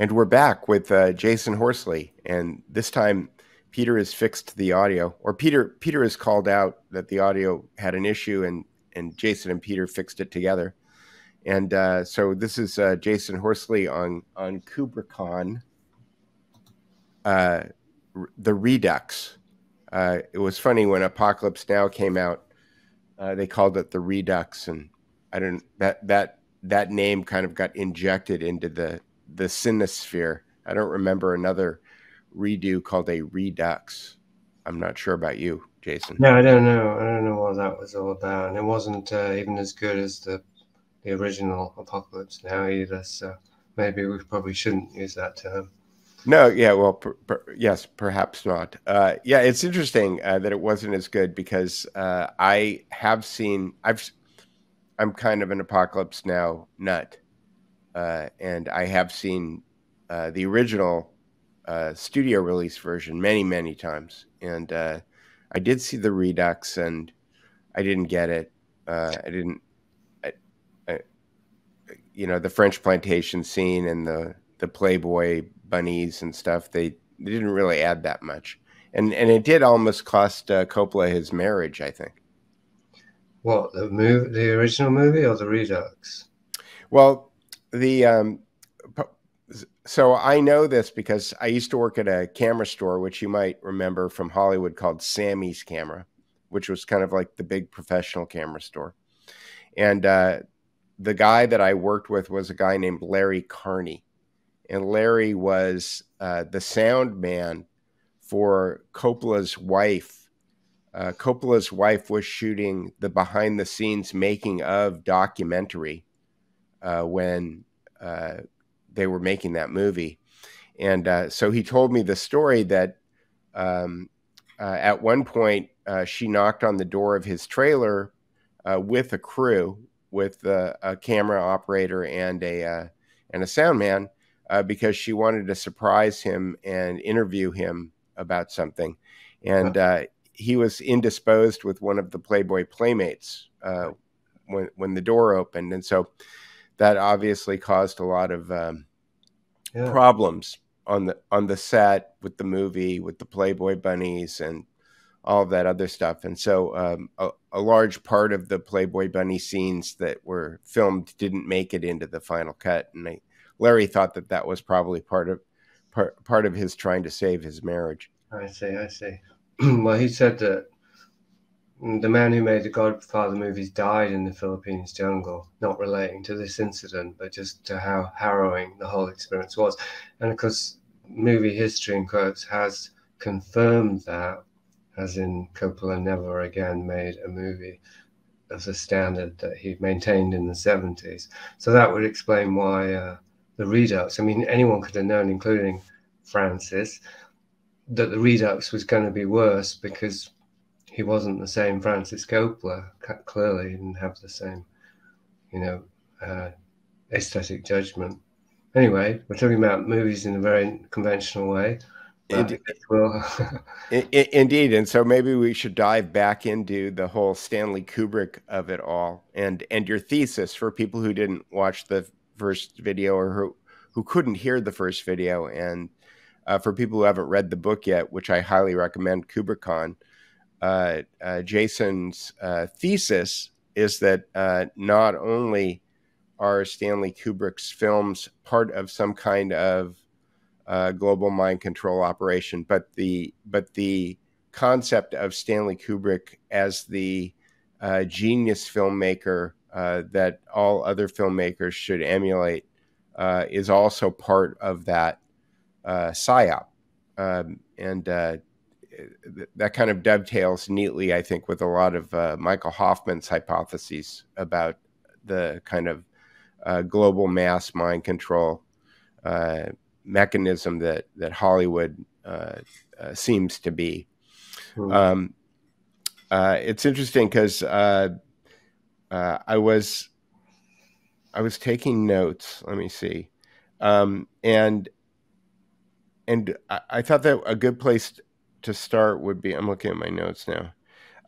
And we're back with uh, Jasun Horsley, and this time Peter has fixed the audio, or Peter Peter has called out that the audio had an issue, and and Jasun and Peter fixed it together. And uh, so this is uh, Jasun Horsley on on Kubricon, uh, the Redux. Uh, it was funny when Apocalypse Now came out, uh, they called it the Redux, and I don't that that that name kind of got injected into the the Cinesphere. I don't remember another redo called a Redux. I'm not sure about you, Jasun. No, I don't know. I don't know what that was all about, and it wasn't uh, even as good as the the original Apocalypse Now either. So maybe we probably shouldn't use that term. No, yeah, well, per, per, yes, perhaps not. Uh, yeah, it's interesting uh, that it wasn't as good because uh, I have seen. I've. I'm kind of an Apocalypse Now nut, uh, and I have seen uh, the original uh, studio release version many, many times, and I did see the Redux, and I didn't get it. I didn't. I, I, you know, the French plantation scene and the the Playboy bunnies and stuff. They, they didn't really add that much, and and it did almost cost uh, Coppola his marriage. I think. What the movie, the original movie, or the Redux? Well, the um, so I know this because I used to work at a camera store, which you might remember from Hollywood, called Sammy's Camera, which was kind of like the big professional camera store, and uh, the guy that I worked with was a guy named Larry Carney and Larry was uh, the sound man for Coppola's wife. Uh, Coppola's wife was shooting the behind the scenes making of documentary uh, when uh, they were making that movie. And uh, so he told me the story that um, uh, at one point she knocked on the door of his trailer with a crew, with a camera operator and a and a sound man uh, because she wanted to surprise him and interview him about something. And uh, he was indisposed with one of the Playboy playmates uh, when when the door opened, and so that obviously caused a lot of um, yeah. problems on the on the set with the movie, with the Playboy bunnies, and all of that other stuff. And so um, a, a, large part of the Playboy bunny scenes that were filmed didn't make it into the final cut, and I Larry thought that that was probably part of part part of his trying to save his marriage. I see, I see. well, he said that the man who made the Godfather movies died in the Philippines jungle, not relating to this incident, but just to how harrowing the whole experience was. And of course, movie history in quotes has confirmed that, as in Coppola never again made a movie of the standard that he maintained in the 70s. So that would explain why uh, the Redux. I mean, anyone could have known, including Francis, that the Redux was going to be worse because he wasn't the same Francis Coppola. Clearly, he didn't have the same, you know, uh, aesthetic judgment. Anyway, we're talking about movies in a very conventional way. Indeed. Indeed, and so maybe we should dive back into the whole Stanley Kubrick of it all, and and your thesis for people who didn't watch the first video or who, who couldn't hear the first video. And uh, for people who haven't read the book yet, which I highly recommend, Kubricon, uh, uh, Jasun's uh, thesis is that uh, not only are Stanley Kubrick's films part of some kind of uh, global mind control operation, but the but the concept of Stanley Kubrick as the genius filmmaker that all other filmmakers should emulate is also part of that uh, psyop, um, and uh, that kind of dovetails neatly, I think, with a lot of uh, Michael Hoffman's hypotheses about the kind of uh, global mass mind control mechanism that that Hollywood seems to be. Mm. Um, it's interesting because uh, I was I was taking notes. Let me see, um, and and I, I, thought that a good place to start would be. I'm looking at my notes now.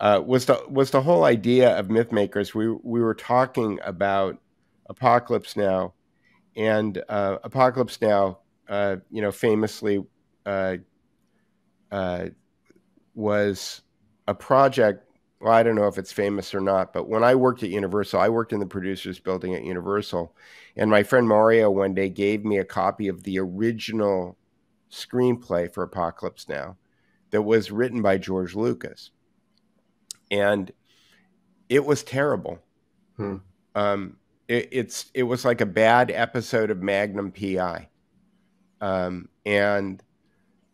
Uh, was the was the whole idea of myth makers? We we were talking about apocalypse now, and uh, apocalypse now uh, you know, famously uh, uh, was a project. Well, I don't know if it's famous or not, but when I worked at Universal, I worked in the producers building at Universal, and my friend Mario one day gave me a copy of the original screenplay for Apocalypse Now that was written by George Lucas. And it was terrible. Hmm. Um, it, it's it was like a bad episode of Magnum PI, um, and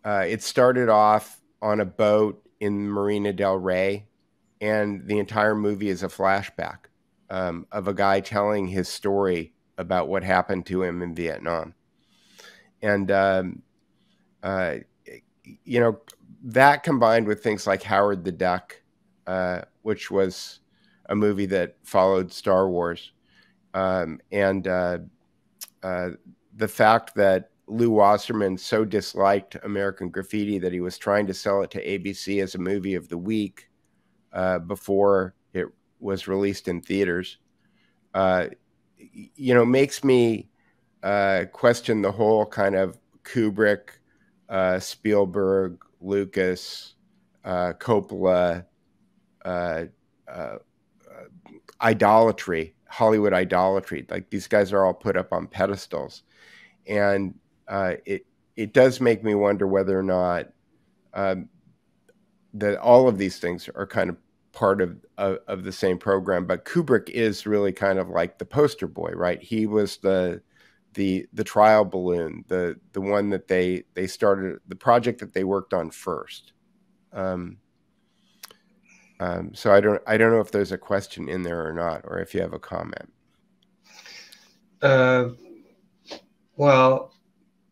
uh, it started off on a boat in Marina Del Rey, and the entire movie is a flashback um, of a guy telling his story about what happened to him in Vietnam, and um, uh, you know that combined with things like Howard the Duck, uh, which was a movie that followed Star Wars, um, and uh, uh, the fact that Lew Wasserman so disliked American Graffiti that he was trying to sell it to ABC as a movie of the week uh, before it was released in theaters, uh, you know, makes me uh, question the whole kind of Kubrick, Spielberg, Lucas, Coppola idolatry, Hollywood idolatry. Like these guys are all put up on pedestals, and uh, it it does make me wonder whether or not um, that all of these things are kind of part of, of, of the same program. But Kubrick is really kind of like the poster boy, right? He was the the the trial balloon, the the one that they they started the project that they worked on first. Um, um, so I don't I don't know if there's a question in there or not, or if you have a comment. Uh, well,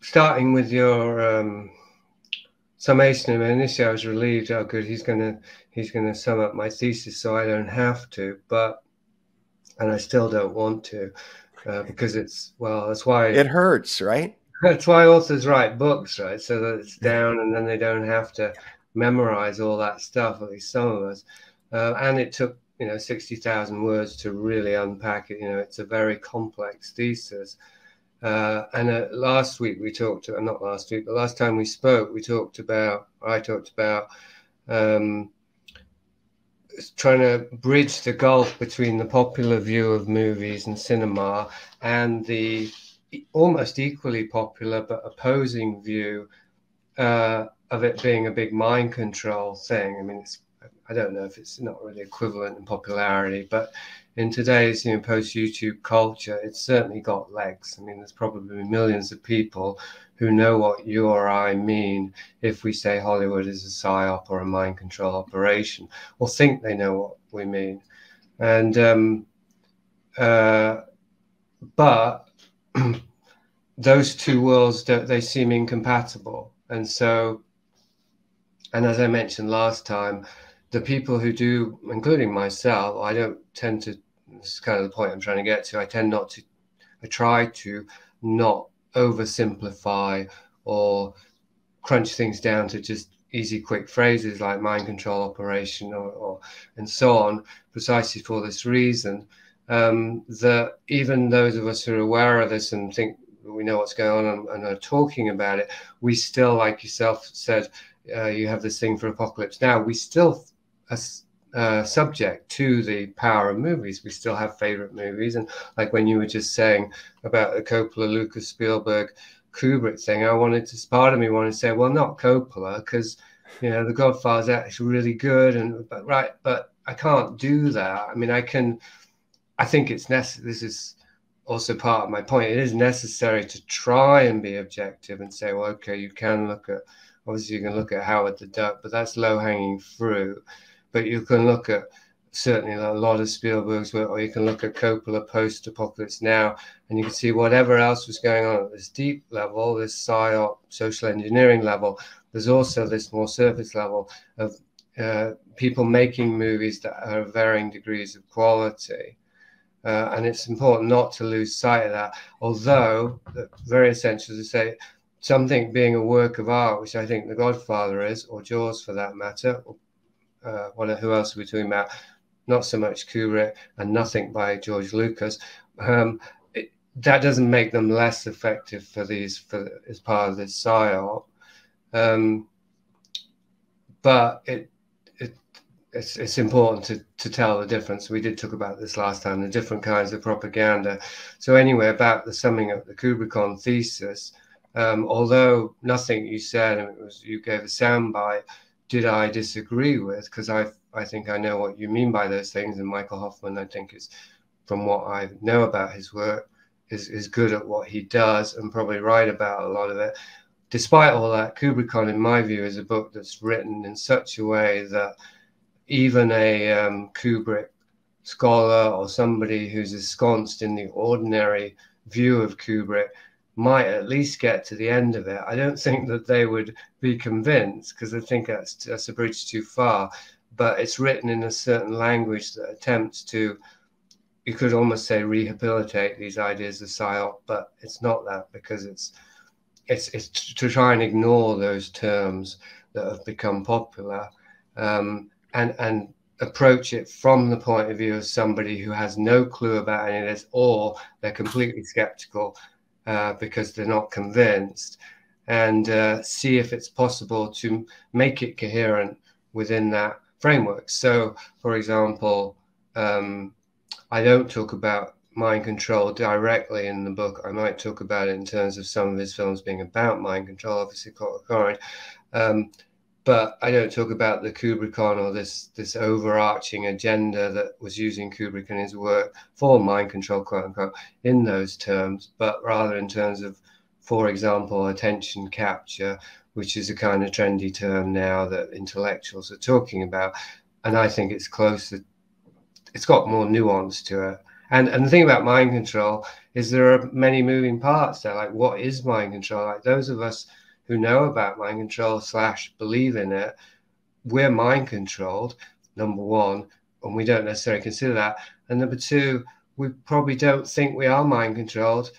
starting with your um, summation, I initially I was relieved. Oh, good, he's gonna he's gonna sum up my thesis, so I don't have to. But and I still don't want to uh, because it's well, that's why it hurts, right? That's why authors write books, right? So that it's down, and then they don't have to memorize all that stuff, at least some of us. Uh, and it took, you know, 60,000 words to really unpack it. You know, it's a very complex thesis. Uh, and uh, last week we talked, uh, not last week, but last time we spoke, we talked about, I talked about um, trying to bridge the gulf between the popular view of movies and cinema and the almost equally popular but opposing view uh, of it being a big mind control thing. I mean, I don't know if it's not really equivalent in popularity, but in today's you know post YouTube culture, it's certainly got legs. I mean, there's probably millions of people who know what you or I mean if we say Hollywood is a psyop or a mind control operation, or think they know what we mean. And um, uh, but those two worlds they seem incompatible, and so and as I mentioned last time, the people who do, including myself, I don't tend to, this is kind of the point I'm trying to get to, I tend not to, I try to not oversimplify or crunch things down to just easy, quick phrases like mind control operation or, or and so on, precisely for this reason. Um, that even those of us who are aware of this and think we know what's going on and, and are talking about it, we still, like yourself said, uh, you have this thing for Apocalypse Now, we still are uh, subject to the power of movies. We still have favorite movies. And like when you were just saying about the Coppola, Lucas, Spielberg, Kubrick thing, I wanted to, part of me wanted to say, well, not Coppola, because, you know, The Godfather's actually really good. And, but, right, but I can't do that. I mean, I can, I think it's necessary. This is, also part of my point. It is necessary to try and be objective and say, well, okay, you can look at Obviously, you can look at Howard the Duck, but that's low hanging fruit. But you can look at certainly a lot of Spielberg's work, or you can look at Coppola post Apocalypse Now, and you can see whatever else was going on at this deep level, this psyop social engineering level. There's also this more surface level of uh, people making movies that are varying degrees of quality. Uh, and it's important not to lose sight of that. Although, very essential to say, something being a work of art, which I think The Godfather is, or Jaws for that matter. Uh, who else are we talking about? Not so much Kubrick and nothing by George Lucas. Um, it, that doesn't make them less effective for these for as part of this psyop. Um, but it, it it's, it's important to, to tell the difference. We did talk about this last time, the different kinds of propaganda. So anyway, about the summing up the Kubricon thesis, um, although nothing you said, and it was you gave a soundbite, did I disagree with? Because I I think I know what you mean by those things, and Michael Hoffman, I think is, from what I know about his work, is is good at what he does and probably right about a lot of it. Despite all that, Kubricon, in my view, is a book that's written in such a way that even a um, Kubrick scholar or somebody who's ensconced in the ordinary view of Kubrick might at least get to the end of it. I don't think that they would be convinced because I think that's, that's a bridge too far. But it's written in a certain language that attempts to, you could almost say, rehabilitate these ideas of psyop, but it's not that because it's it's it's to try and ignore those terms that have become popular um, and and approach it from the point of view of somebody who has no clue about any of this or they're completely skeptical uh, because they're not convinced, and uh, see if it's possible to make it coherent within that framework. So, for example, um, I don't talk about mind control directly in the book. I might talk about it in terms of some of his films being about mind control, obviously, Clockwork um, but I don't talk about the Kubricon or this this overarching agenda that was using Kubrick in his work for mind control, quote unquote, in those terms, but rather in terms of, for example, attention capture, which is a kind of trendy term now that intellectuals are talking about, and I think it's closer. It's got more nuance to it. And and the thing about mind control is there are many moving parts there. Like, what is mind control? Like those of us who know about mind control slash believe in it, we're mind controlled, number one, and we don't necessarily consider that. And number two, we probably don't think we are mind controlled.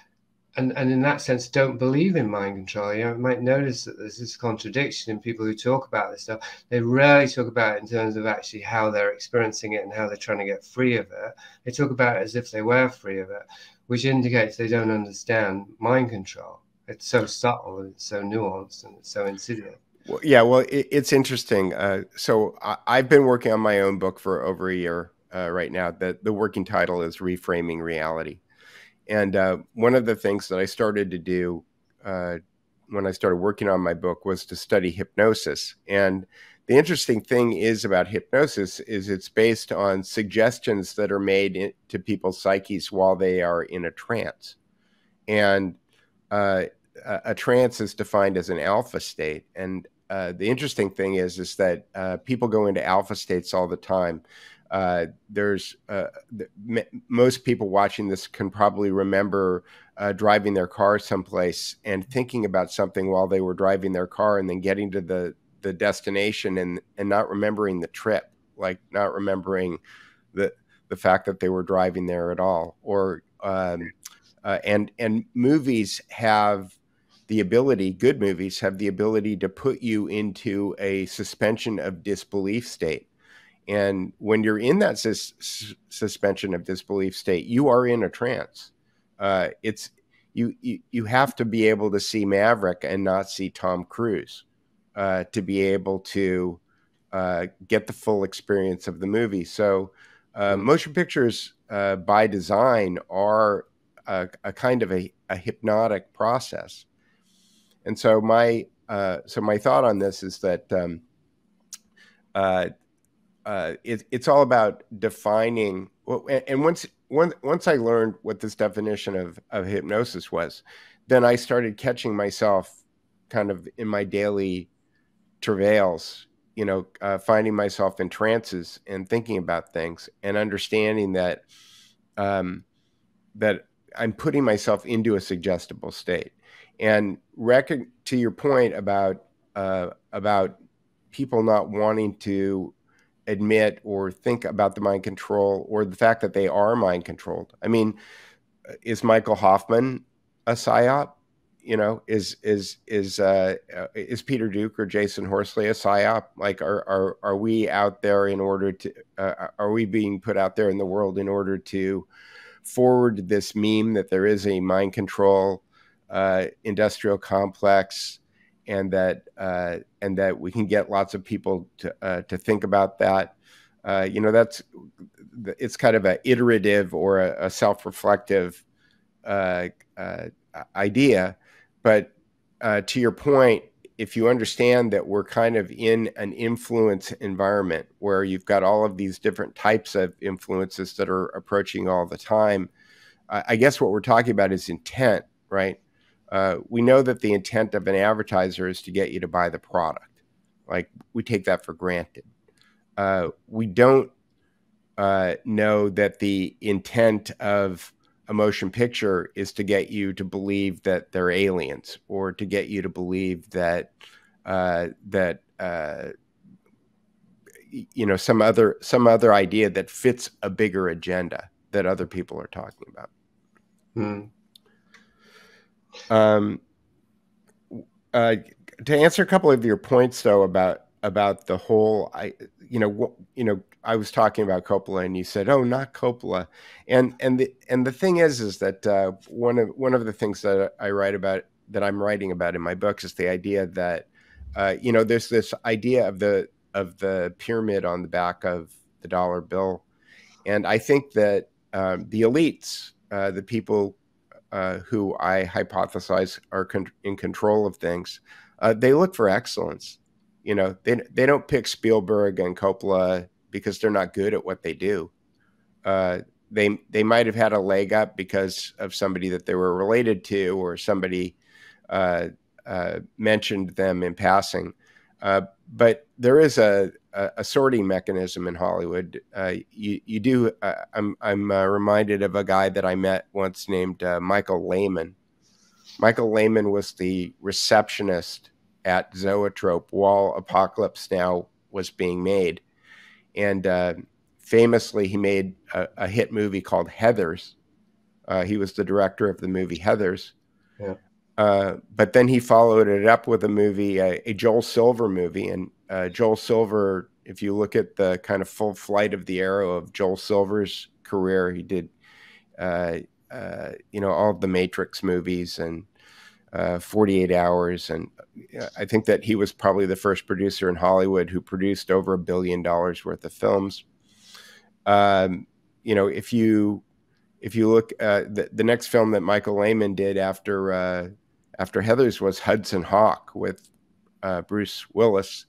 And, and in that sense, don't believe in mind control. You, know, you might notice that there's this contradiction in people who talk about this stuff. They rarely talk about it in terms of actually how they're experiencing it and how they're trying to get free of it. They talk about it as if they were free of it, which indicates they don't understand mind control it's so subtle and it's so nuanced and it's so insidious. Well, yeah, well, it, it's interesting. Uh, so I, have been working on my own book for over a year uh, right now. The, the working title is Reframing Reality. And uh, one of the things that I started to do uh, when I started working on my book was to study hypnosis. And the interesting thing is about hypnosis is it's based on suggestions that are made in, to people's psyches while they are in a trance. And uh, a trance is defined as an alpha state, and uh, the interesting thing is is that uh, people go into alpha states all the time. Uh, there's uh, most people watching this can probably remember uh, driving their car someplace and thinking about something while they were driving their car, and then getting to the the destination and and not remembering the trip, like not remembering the the fact that they were driving there at all, or um, uh, and and movies have the ability good movies have the ability to put you into a suspension of disbelief state. And when you're in that sus- suspension of disbelief state you are in a trance. Uh, it's you, you you have to be able to see maverick and not see tom cruise uh, to be able to uh, get the full experience of the movie. So uh, motion pictures uh, by design are a, a kind of a, a, hypnotic process. And so my uh, so my thought on this is that um, uh, uh, it, it's all about defining. And once once once I learned what this definition of of hypnosis was, then I started catching myself kind of in my daily travails you know, uh, finding myself in trances and thinking about things and understanding that um, that I'm putting myself into a suggestible state. And to your point about uh, about people not wanting to admit or think about the mind control or the fact that they are mind controlled. I mean, is Michael Hoffman a psyop? You know, is is is uh, uh, is Peter Duke or Jasun Horsley a psyop? Like, are are are we out there in order to? Uh, are we being put out there in the world in order to forward this meme that there is a mind control uh, industrial complex, and that uh, and that we can get lots of people to uh, to think about that. Uh, you know, that's it's kind of an iterative or a, a self-reflective uh, uh, idea, but to your point, if you understand that we're kind of in an influence environment where you've got all of these different types of influences that are approaching all the time, I guess what we're talking about is intent, right? Uh, we know that the intent of an advertiser is to get you to buy the product. Like we take that for granted. Uh, we don't uh, know that the intent of a motion picture is to get you to believe that they're aliens or to get you to believe that uh, that uh, you know some other some other idea that fits a bigger agenda that other people are talking about. Hmm. Um, uh, to answer a couple of your points though about about the whole I you know you know I was talking about Coppola and you said oh not Coppola. And and the and the thing is is that uh, one of one of the things that I write about that I'm writing about in my books is the idea that uh, you know there's this idea of the of the pyramid on the back of the dollar bill. And I think that um, the elites uh, the people uh, who I hypothesize are con in control of things uh, they look for excellence you know, they they don't pick Spielberg and Coppola because they're not good at what they do. Uh, they they might have had a leg up because of somebody that they were related to or somebody uh, uh, mentioned them in passing. Uh, but there is a, a, a, sorting mechanism in Hollywood. Uh, you you do. Uh, I'm I'm reminded of a guy that I met once named Michael Lehmann. Michael Lehmann was the receptionist at Zoetrope while Apocalypse Now was being made. And uh, famously, he made a, a, hit movie called Heathers. Uh, he was the director of the movie Heathers. Yeah. Uh, but then he followed it up with a movie, a, a Joel Silver movie. And uh, Joel Silver, if you look at the kind of full flight of the arrow of Joel Silver's career, he did, uh, uh, you know, all the Matrix movies and uh, 48 Hours. And uh, I think that he was probably the first producer in Hollywood who produced over a billion dollars worth of films. Um, you know, if you if you look uh, the the next film that Michael Lehmann did after uh, after Heathers was Hudson Hawk with uh, Bruce Willis,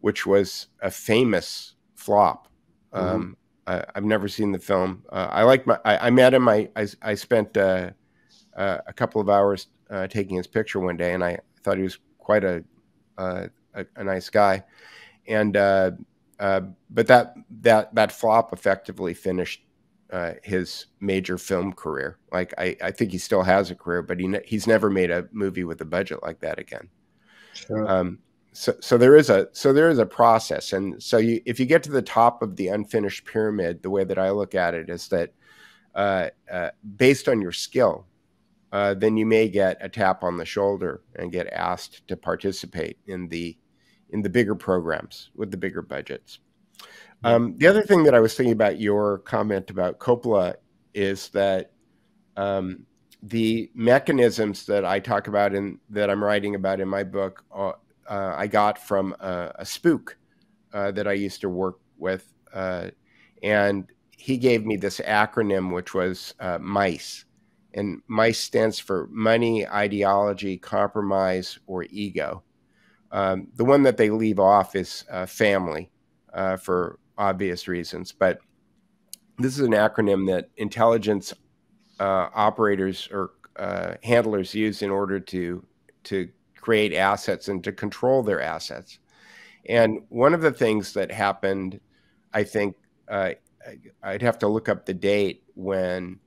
which was a famous flop. Mm -hmm. um, I, have never seen the film. Uh, I like my. I, I, met him. I I, I spent uh, a couple of hours uh, taking his picture one day, and I thought he was quite a a, a, nice guy. And uh, uh, but that that that flop effectively finished uh, his major film career. Like I, I think he still has a career, but he he's never made a movie with a budget like that again. Sure. Um, so, so there is a so there is a process, and so you if you get to the top of the unfinished pyramid, the way that I look at it is that uh, uh, based on your skill, uh, then you may get a tap on the shoulder and get asked to participate in the in the bigger programs with the bigger budgets. Um, the other thing that I was thinking about your comment about Coppola is that um, the mechanisms that I talk about and that I'm writing about in my book, uh, uh, I got from a, a spook uh, that I used to work with, uh, and he gave me this acronym, which was uh, MICE, and MICE stands for money, ideology, compromise, or ego. Um, the one that they leave off is uh, family uh, for obvious reasons, but this is an acronym that intelligence uh, operators or uh, handlers use in order to to create assets and to control their assets. And one of the things that happened, I think, uh, I'd have to look up the date when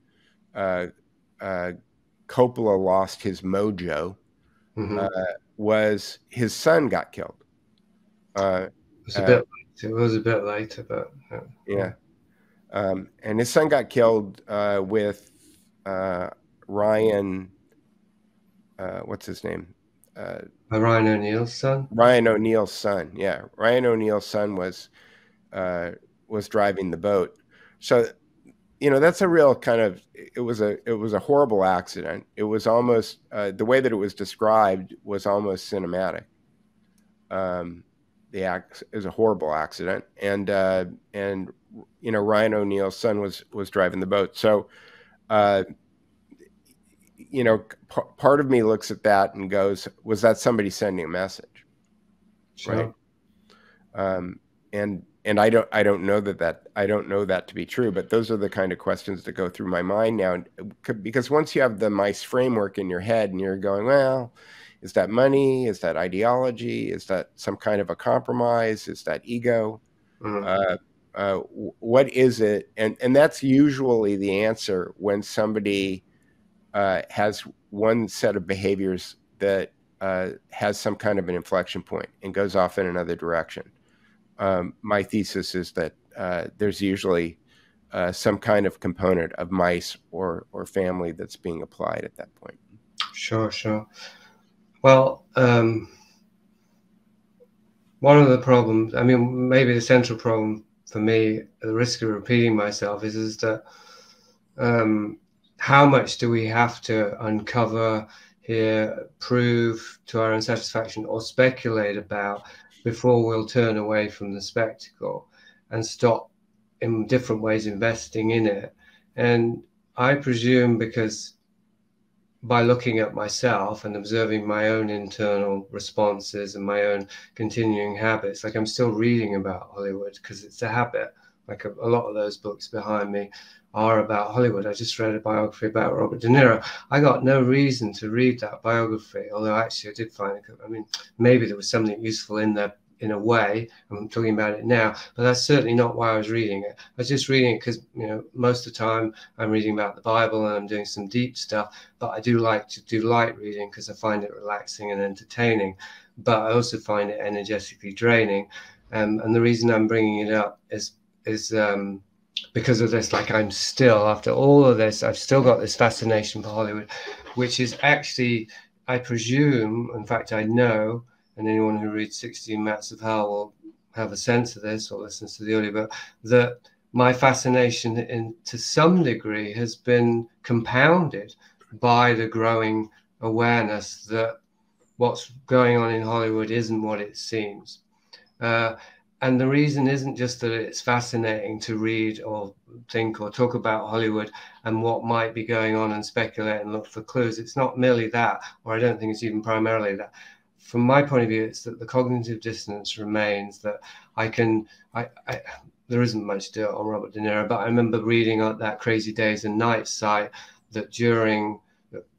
uh, uh, Coppola lost his mojo mm-hmm. uh, was his son got killed. Uh, it was a bit. It was a bit later, but yeah. yeah. Um, and his son got killed uh, with uh, Ryan. Uh, what's his name? Ryan O'Neal's son. Ryan O'Neal's son. Yeah, Ryan O'Neal's son was was driving the boat. So you know that's a real kind of it was a it was a horrible accident. It was almost uh, the way that it was described was almost cinematic. Um, the act is a horrible accident, and uh, and you know Ryan O'Neal's son was was driving the boat. So, uh, you know, p- part of me looks at that and goes, "Was that somebody sending a message?" Sure. Right. Um, and and I don't I don't know that that I don't know that to be true, but those are the kind of questions that go through my mind now. Because once you have the mice framework in your head and you're going, well, is that money? Is that ideology? Is that some kind of a compromise? Is that ego? Mm-hmm. Uh, uh, what is it? And and that's usually the answer when somebody uh, has one set of behaviors that uh, has some kind of an inflection point and goes off in another direction um, my thesis is that uh, there's usually uh, some kind of component of mice or or family that's being applied at that point. Sure, sure. Well, um, one of the problems, I mean, maybe the central problem for me, the risk of repeating myself, is is that um, how much do we have to uncover here, prove to our own satisfaction, or speculate about before we'll turn away from the spectacle and stop in different ways investing in it. And I presume because by looking at myself and observing my own internal responses and my own continuing habits, like I'm still reading about Hollywood because it's a habit. Like a, a lot of those books behind me are about Hollywood. I just read a biography about Robert De Niro. I got no reason to read that biography, although actually I did find it. I mean, maybe there was something useful in there in a way. I'm talking about it now, but that's certainly not why I was reading it. I was just reading it because you know most of the time I'm reading about the Bible and I'm doing some deep stuff. But I do like to do light reading because I find it relaxing and entertaining. But I also find it energetically draining. Um, and the reason I'm bringing it up is is um, because of this like i'm still after all of this i've still got this fascination for hollywood which is actually i presume in fact i know and anyone who reads 16 Maps of Hell will have a sense of this or listens to the audiobook that my fascination in to some degree has been compounded by the growing awareness that what's going on in Hollywood isn't what it seems. Uh, and the reason isn't just that it's fascinating to read or think or talk about Hollywood and what might be going on and speculate and look for clues. It's not merely that, or I don't think it's even primarily that. From my point of view, it's that the cognitive dissonance remains that I can, I, I there isn't much dirt on Robert De Niro, but I remember reading on that Crazy Days and Nights site that during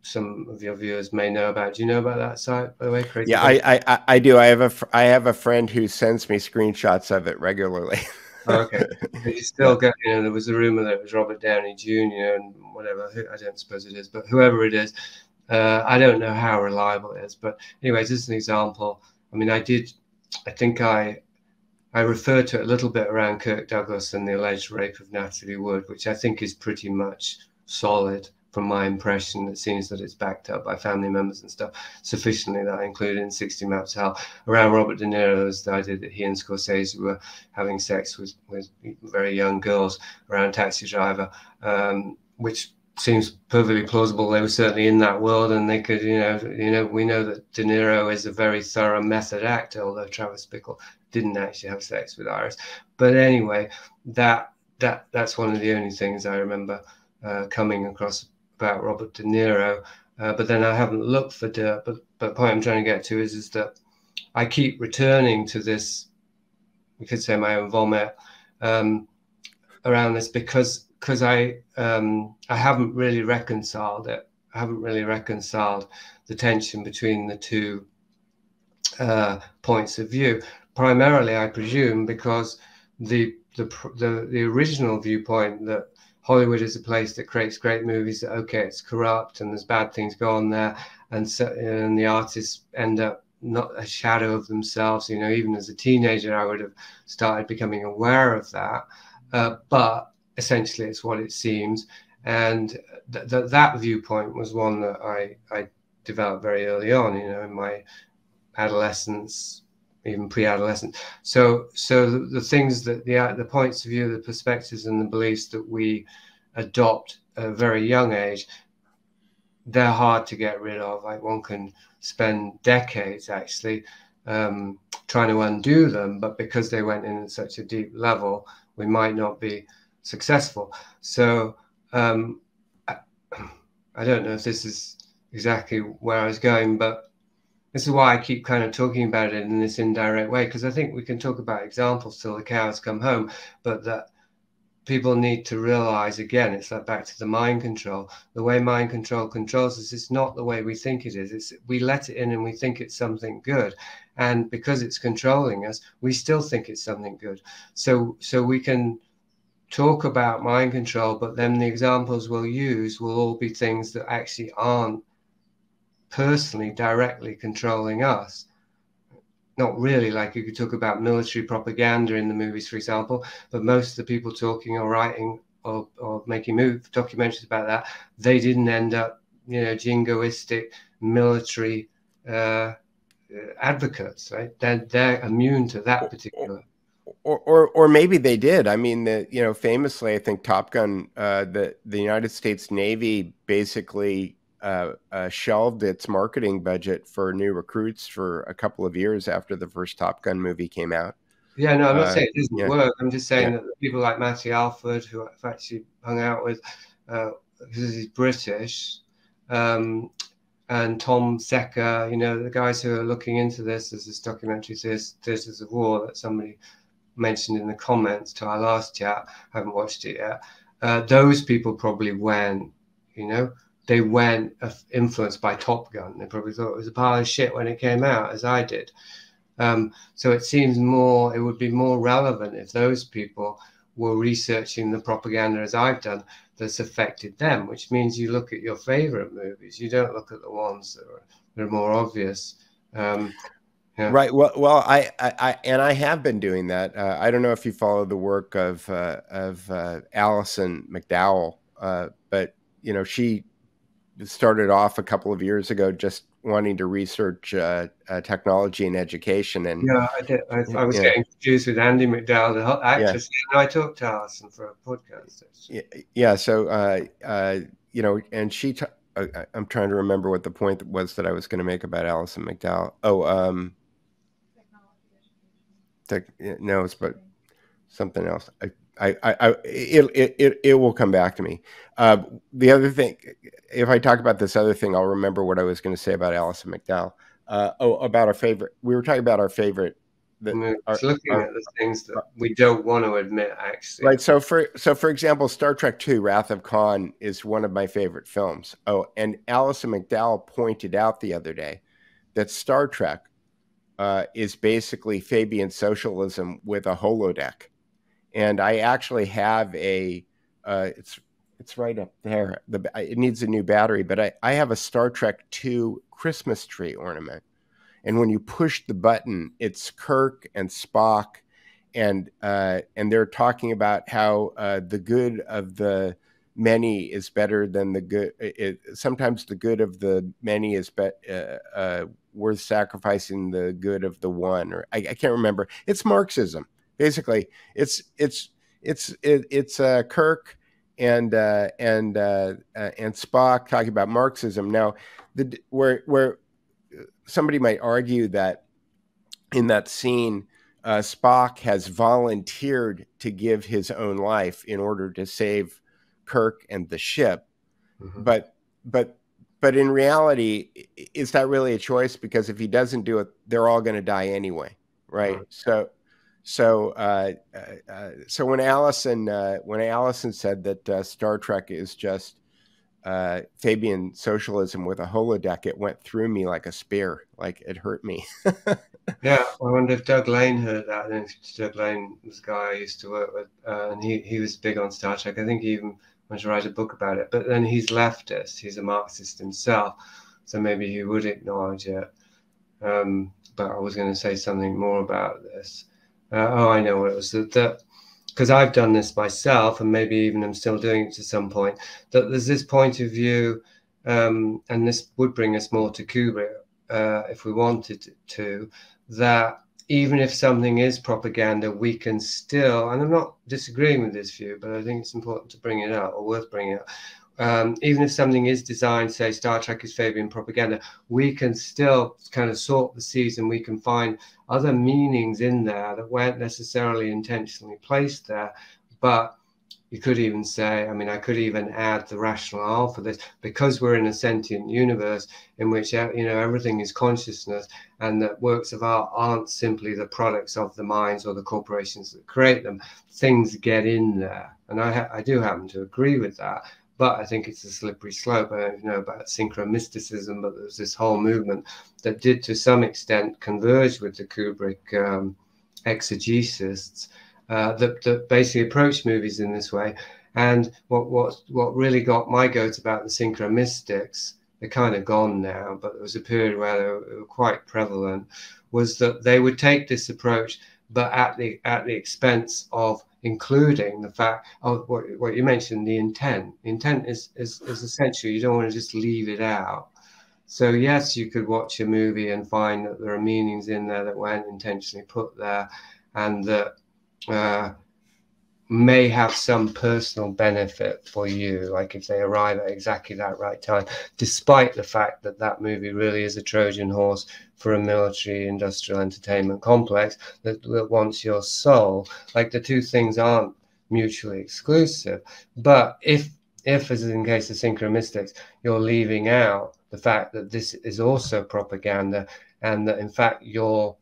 some of your viewers may know about. Do you know about that site, by the way? Crazy yeah, I, I, I do. I have a I have a friend who sends me screenshots of it regularly. okay, but you still get you know there was a rumor that it was Robert Downey Jr. and whatever. I don't suppose it is, but whoever it is, uh, I don't know how reliable it is. But anyway, just an example. I mean, I did. I think I I referred to it a little bit around Kirk Douglas and the alleged rape of Natalie Wood, which I think is pretty much solid from my impression, it seems that it's backed up by family members and stuff sufficiently that I included in 60 Maps Hell. Around Robert De Niro's the idea that he and Scorsese were having sex with, with very young girls around Taxi Driver, um, which seems perfectly plausible. They were certainly in that world, and they could, you know, you know, we know that De Niro is a very thorough method actor, although Travis Bickle didn't actually have sex with Iris. But anyway, that that that's one of the only things I remember uh, coming across about Robert De Niro, uh, but then I haven't looked for dirt. But but the point I'm trying to get to is is that I keep returning to this. We could say my own vomit um, around this because because I um, I haven't really reconciled it. I haven't really reconciled the tension between the two uh, points of view. Primarily, I presume, because the the the, the original viewpoint that Hollywood is a place that creates great movies. That okay, it's corrupt and there's bad things go on there, and so and the artists end up not a shadow of themselves. You know, even as a teenager, I would have started becoming aware of that. Uh, but essentially, it's what it seems, and th- th- that viewpoint was one that I I developed very early on. You know, in my adolescence, even pre-adolescent. So, so the, the, things that the the points of view, the perspectives, and the beliefs that we adopt at a very young age, they're hard to get rid of. Like one can spend decades actually um, trying to undo them, but because they went in at such a deep level, we might not be successful. So um, I, I don't know if this is exactly where I was going, but this is why I keep kind of talking about it in this indirect way, because I think we can talk about examples till the cows come home, but that people need to realize again, it's like back to the mind control. The way mind control controls us, it's not the way we think it is. It's we let it in and we think it's something good. And because it's controlling us, we still think it's something good. So so we can talk about mind control, but then the examples we'll use will all be things that actually aren't personally directly controlling us not really like you could talk about military propaganda in the movies, for example, but most of the people talking or writing or, or making move documentaries about that, they didn't end up, you know, jingoistic military uh, advocates, right? They're, they're immune to that particular. Or, or, or maybe they did. I mean, the, you know, famously, I think Top Gun, uh, the the United States Navy basically uh, uh, shelved its marketing budget for new recruits for a couple of years after the first Top Gun movie came out. Yeah, no, I'm not uh, saying it doesn't yeah. work. I'm just saying yeah. that people like Matty Alford, who I've actually hung out with, because uh, he's British, um, and Tom Secker, you know, the guys who are looking into this, there's this documentary, Theatres of War, that somebody mentioned in the comments to our last chat. I haven't watched it yet. Uh, those people probably went, you know, they went influenced by Top Gun. They probably thought it was a pile of shit when it came out, as I did. Um, so it seems more, it would be more relevant if those people were researching the propaganda as I've done that's affected them, which means you look at your favorite movies. You don't look at the ones that are, that are more obvious. Um, yeah. Right. Well, well, I, I, I, and I have been doing that. Uh, I don't know if you follow the work of uh, of uh, Alison McDowell, uh, but you know she started off a couple of years ago just wanting to research uh, uh, technology and education. And yeah, I did. I, I was yeah. getting confused with Andie MacDowell, the actress. Yeah. I talked to Alison for a podcast. Yeah, yeah. So, uh, uh, you know, and she. T- I'm trying to remember what the point was that I was going to make about Alison McDowell. Oh, um, tech, no, it's but something else. I, I, I, it, it, it, will come back to me. Uh, the other thing, if I talk about this other thing, I'll remember what I was going to say about Alison McDowell. Uh, oh, about our favorite. We were talking about our favorite. The, our, looking our, at the things that we don't want to admit, actually. Right. So, for so for example, Star Trek Two: Wrath of Khan is one of my favorite films. Oh, and Alison McDowell pointed out the other day that Star Trek uh, is basically Fabian socialism with a holodeck and I actually have a. Uh, it's it's right up there. The it needs a new battery, but I I have a Star Trek two Christmas tree ornament, and when you push the button, it's Kirk and Spock, and uh, and they're talking about how uh, the good of the many is better than the good. It, sometimes the good of the many is be, uh, uh, worth sacrificing the good of the one, or I, I can't remember. It's Marxism basically it's it's it's it, it's uh, Kirk and uh, and uh, uh, and Spock talking about Marxism. Now, the where where somebody might argue that in that scene, uh, Spock has volunteered to give his own life in order to save Kirk and the ship, mm-hmm. but but but in reality, is that really a choice? Because if he doesn't do it, they're all going to die anyway, right? right. So so, uh, uh, uh, so when Alison uh, when Alison said that uh, Star Trek is just Fabian socialism with a holodeck, it went through me like a spear. Like it hurt me. yeah, I wonder if Doug Lane heard that. And Doug Lane was a guy I used to work with, and he he was big on Star Trek. I think he even wanted to write a book about it. But then he's leftist. He's a Marxist himself, so maybe he would acknowledge it. Um, but I was going to say something more about this uh, oh, I know what it was that because I've done this myself, and maybe even I'm still doing it to some point. That there's this point of view, um, and this would bring us more to Kubrick uh, if we wanted to. That even if something is propaganda, we can still, and I'm not disagreeing with this view, but I think it's important to bring it up or worth bringing up. Um, even if something is designed, say Star Trek is Fabian propaganda, we can still kind of sort the seas and we can find other meanings in there that weren't necessarily intentionally placed there, but you could even say, I mean, I could even add the rationale for this because we're in a sentient universe in which uh, you know everything is consciousness, and that works of art aren't simply the products of the minds or the corporations that create them. Things get in there, and I I do happen to agree with that. But I think it's a slippery slope. I don't know about synchromysticism, but there's this whole movement that did, to some extent, converge with the Kubrick um, exegesists uh, that, that basically approached movies in this way. And what what what really got my goat about the synchromystics, they're kind of gone now, but there was a period where they were, they were quite prevalent, was that they would take this approach, but at the at the expense of including the fact of what, what you mentioned, the intent. The intent is, is, is essential. You don't want to just leave it out. So yes, you could watch a movie and find that there are meanings in there that weren't intentionally put there, and that uh, may have some personal benefit for you, like if they arrive at exactly that right time, despite the fact that that movie really is a Trojan horse for a military industrial entertainment complex that, that wants your soul. Like the two things aren't mutually exclusive. But if, if as in case of synchromystics, you're leaving out the fact that this is also propaganda and that in fact your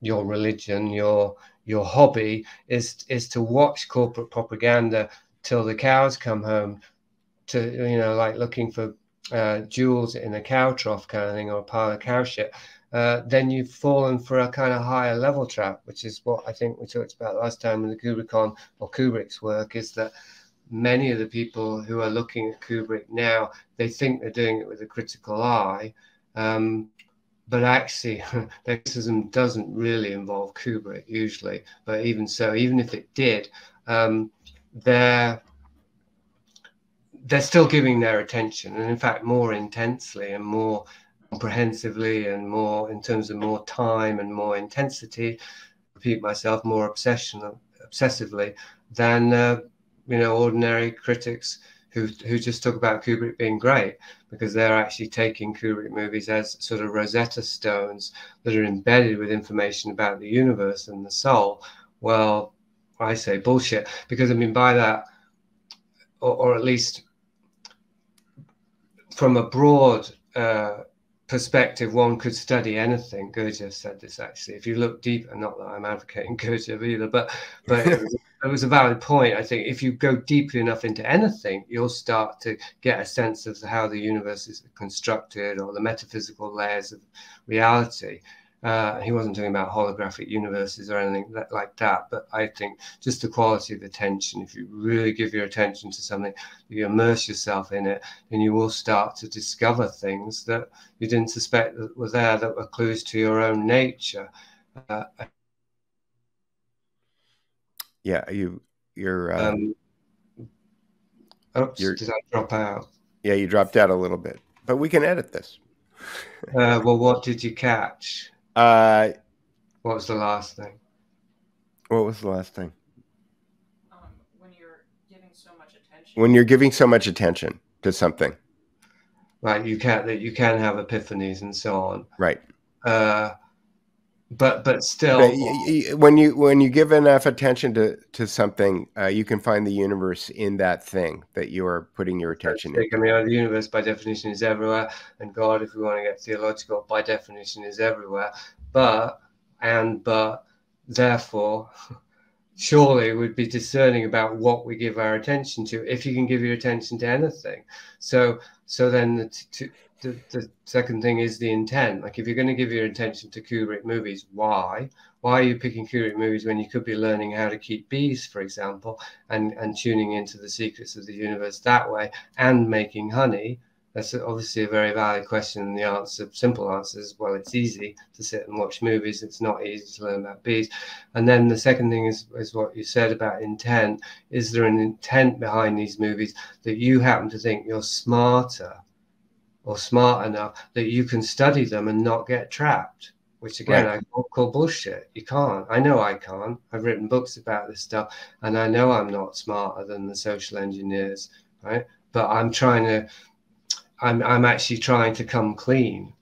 your religion, your your hobby is is to watch corporate propaganda till the cows come home to you know like looking for uh, jewels in a cow trough kind of thing or a pile of cow shit uh, then you've fallen for a kind of higher level trap which is what i think we talked about last time in the Kubricon or kubrick's work is that many of the people who are looking at kubrick now they think they're doing it with a critical eye um, but actually criticism doesn't really involve Kubrick usually. But even so, even if it did, um, they're they're still giving their attention, and in fact more intensely and more comprehensively, and more in terms of more time and more intensity. Repeat myself, more obsession obsessively than uh, you know ordinary critics who who just talk about Kubrick being great because they're actually taking Kubrick movies as sort of Rosetta Stones that are embedded with information about the universe and the soul. Well, I say bullshit because I mean by that, or, or at least from a broad uh, perspective, one could study anything. Gurdjieff said this actually. If you look deeper, not that I'm advocating Gurdjieff either, but but it was a valid point. I think if you go deeply enough into anything, you'll start to get a sense of how the universe is constructed or the metaphysical layers of reality. Uh, he wasn't talking about holographic universes or anything like that, but I think just the quality of attention. If you really give your attention to something, you immerse yourself in it, then you will start to discover things that you didn't suspect that were there that were clues to your own nature. Uh, yeah, you you're. Uh, um, oops, you're, did I drop out? Yeah, you dropped out a little bit, but we can edit this. uh, well, what did you catch? Uh, what was the last thing? What was the last thing? Um, when you're giving so much attention. When you're giving so much attention to something. Right, you can that you can have epiphanies and so on. Right. Uh, but but still when you when you give enough attention to to something uh, you can find the universe in that thing that you are putting your attention in. I mean the universe by definition is everywhere and god if we want to get theological by definition is everywhere but and but therefore surely would be discerning about what we give our attention to if you can give your attention to anything so so then the, to, the, the second thing is the intent. Like if you're going to give your attention to Kubrick movies, why? Why are you picking Kubrick movies when you could be learning how to keep bees, for example, and, and tuning into the secrets of the universe that way and making honey? That's obviously a very valid question. The answer, simple answer is, well, it's easy to sit and watch movies. It's not easy to learn about bees. And then the second thing is, is what you said about intent. Is there an intent behind these movies that you happen to think you're smarter or smart enough that you can study them and not get trapped which again Right. I call, call bullshit. You can't. I know I can't. I've written books about this stuff, and I know I'm not smarter than the social engineers, right? But I'm trying to. I'm I'm actually trying to come clean.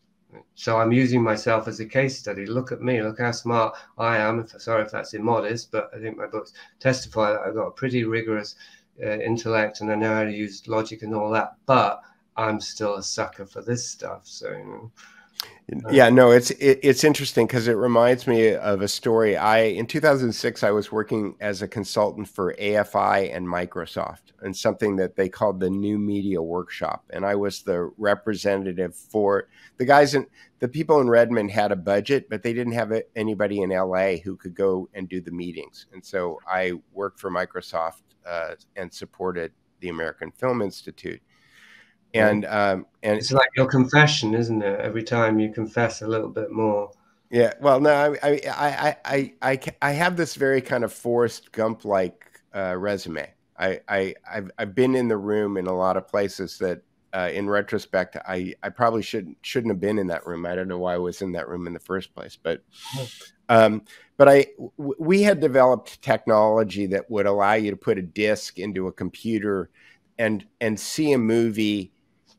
So I'm using myself as a case study. Look at me. Look how smart I am. If, sorry if that's immodest, but I think my books testify that I've got a pretty rigorous uh, intellect and I know how to use logic and all that. But I'm still a sucker for this stuff. So you know. Yeah, no, it's it, it's interesting because it reminds me of a story. I in 2006 I was working as a consultant for AFI and Microsoft and something that they called the New Media Workshop, and I was the representative for the guys in the people in Redmond had a budget, but they didn't have a- anybody in LA who could go and do the meetings, and so I worked for Microsoft uh, and supported the American Film Institute. And um, and It's like your confession, isn't it? Every time you confess a little bit more. Yeah, well, no, I, I, I, I, I, I have this very kind of Forrest Gump like uh, resume. I, I, I've, I've been in the room in a lot of places that, uh, in retrospect, I, I probably shouldn't shouldn't have been in that room. I don't know why I was in that room in the first place, but, um, but I, w- we had developed technology that would allow you to put a disc into a computer, and and see a movie,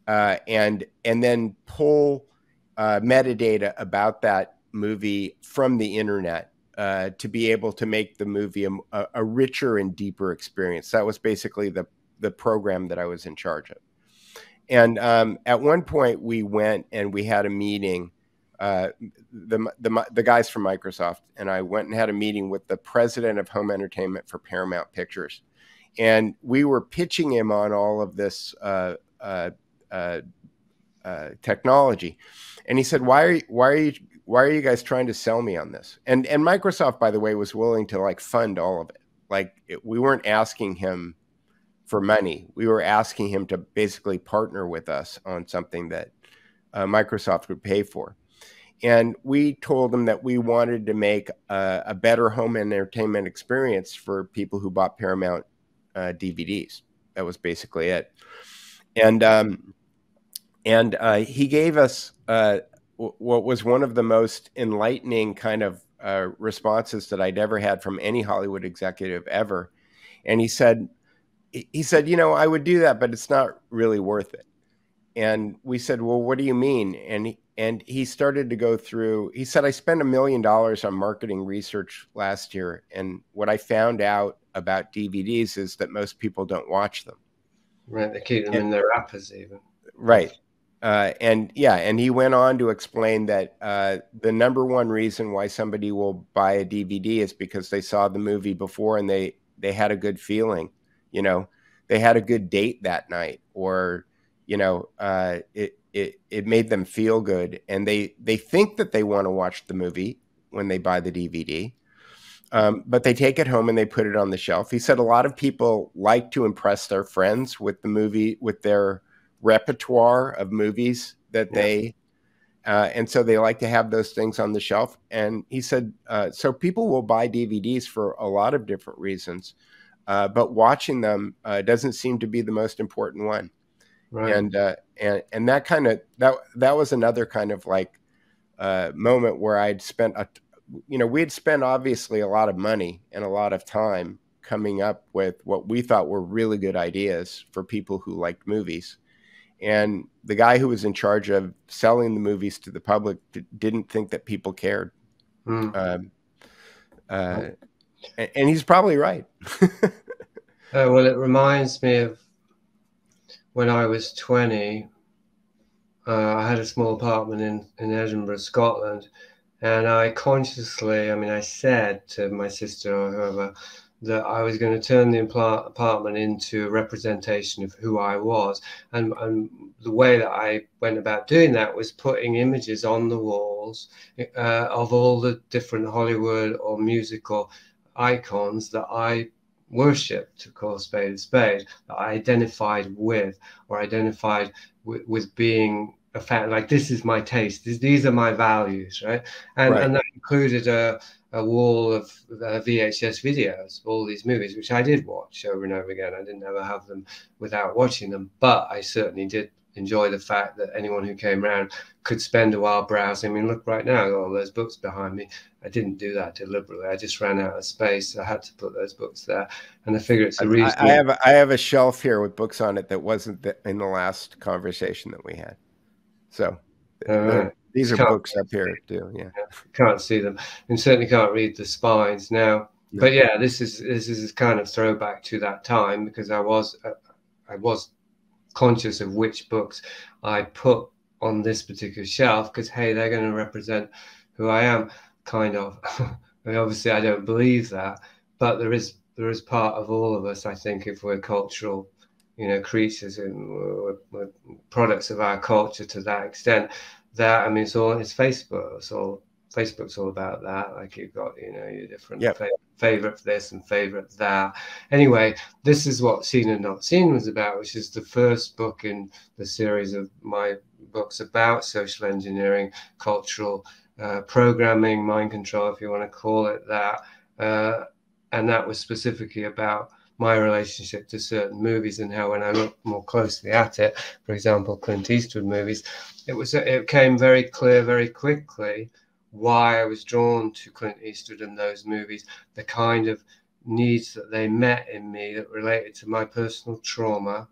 uh, and and then pull uh, metadata about that movie from the internet uh, to be able to make the movie a, a, richer and deeper experience. That was basically the the program that I was in charge of. And um, at one point, we went and we had a meeting. Uh, the, the the guys from Microsoft and I went and had a meeting with the president of home entertainment for Paramount Pictures, and we were pitching him on all of this uh, uh, uh, technology. And he said, "Why are you, why are you why are you guys trying to sell me on this?" And and Microsoft, by the way, was willing to like fund all of it. Like it, we weren't asking him for money. We were asking him to basically partner with us on something that uh, Microsoft would pay for. And we told him that we wanted to make a, a better home entertainment experience for people who bought Paramount uh, DVDs. That was basically it. And um, and uh, he gave us uh, w- what was one of the most enlightening kind of uh, responses that I'd ever had from any Hollywood executive ever. And he said, he said, you know, I would do that, but it's not really worth it. And we said, well, what do you mean? And he, and he started to go through. He said, I spent a million dollars on marketing research last year, and what I found out about DVDs is that most people don't watch them. Right, they keep them and, in their wrappers even. Right. Uh, and yeah, and he went on to explain that uh, the number one reason why somebody will buy a DVD is because they saw the movie before and they they had a good feeling, you know, they had a good date that night, or you know, uh, it it it made them feel good, and they they think that they want to watch the movie when they buy the DVD. Um, but they take it home and they put it on the shelf. He said a lot of people like to impress their friends with the movie, with their repertoire of movies that yeah. they uh, and so they like to have those things on the shelf and he said uh, so people will buy dvds for a lot of different reasons uh, but watching them uh, doesn't seem to be the most important one right. and uh, and and that kind of that that was another kind of like uh, moment where i'd spent a you know we had spent obviously a lot of money and a lot of time coming up with what we thought were really good ideas for people who liked movies and the guy who was in charge of selling the movies to the public d- didn't think that people cared. Mm. Um, uh, and, and, he's probably right. uh, well, it reminds me of when I was 20. Uh, I had a small apartment in, in Edinburgh, Scotland, and I consciously, I mean, I said to my sister or whoever, that I was going to turn the apartment into a representation of who I was. And, and the way that I went about doing that was putting images on the walls uh, of all the different Hollywood or musical icons that I worshipped, to call spade a spade, that I identified with or identified with, with being a fan. Like, this is my taste, these, these are my values, right? And, right. and that included a, a wall of uh, VHS videos, all these movies, which I did watch over and over again. I didn't ever have them without watching them, but I certainly did enjoy the fact that anyone who came around could spend a while browsing. I mean, look right now, all those books behind me. I didn't do that deliberately. I just ran out of space. I had to put those books there, and I figure it's a reason. I, I have a, I have a shelf here with books on it that wasn't in the last conversation that we had. So right. these are can't books up here too. Yeah, can't see them, and certainly can't read the spines now. But yeah, this is this is kind of throwback to that time because I was uh, I was conscious of which books I put on this particular shelf because hey, they're going to represent who I am, kind of. I mean, obviously, I don't believe that, but there is there is part of all of us. I think if we're cultural, you know, creatures and we're, we're products of our culture to that extent, that I mean, it's all it's Facebook. It's all Facebook's all about that. Like you've got, you know, your different yep. favorite this and favorite that. Anyway, this is what Seen and Not Seen was about, which is the first book in the series of my books about social engineering, cultural uh, programming, mind control, if you want to call it that. Uh, and that was specifically about my relationship to certain movies and how when I looked more closely at it, for example, Clint Eastwood movies, it was it came very clear very quickly why I was drawn to Clint Eastwood and those movies, the kind of needs that they met in me that related to my personal trauma.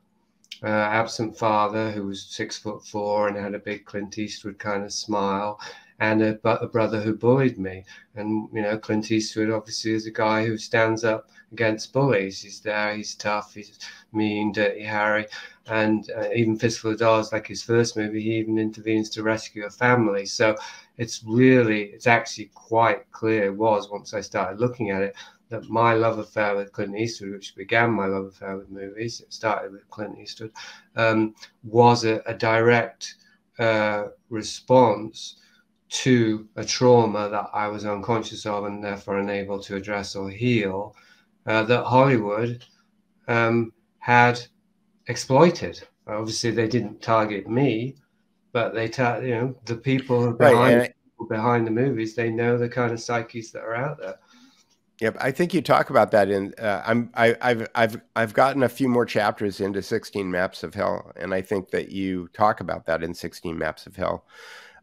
Uh, absent father who was six foot four and had a big Clint Eastwood kind of smile, and a, a, brother who bullied me. And you know, Clint Eastwood obviously is a guy who stands up against bullies. He's there, he's tough, he's mean, dirty Harry, and uh, even Fistful of Dollars, like his first movie, he even intervenes to rescue a family. So it's really, it's actually quite clear, It was once I started looking at it, that my love affair with Clint Eastwood, which began my love affair with movies, it started with Clint Eastwood, um, was a, a direct uh, response to a trauma that I was unconscious of and therefore unable to address or heal uh, that Hollywood um, had exploited. Obviously, they didn't target me, but they, ta- you know, the people behind right, behind the movies, they know the kind of psyches that are out there. Yep, I think you talk about that in. Uh, I'm I, I've I've I've gotten a few more chapters into 16 Maps of Hell, and I think that you talk about that in 16 Maps of Hell.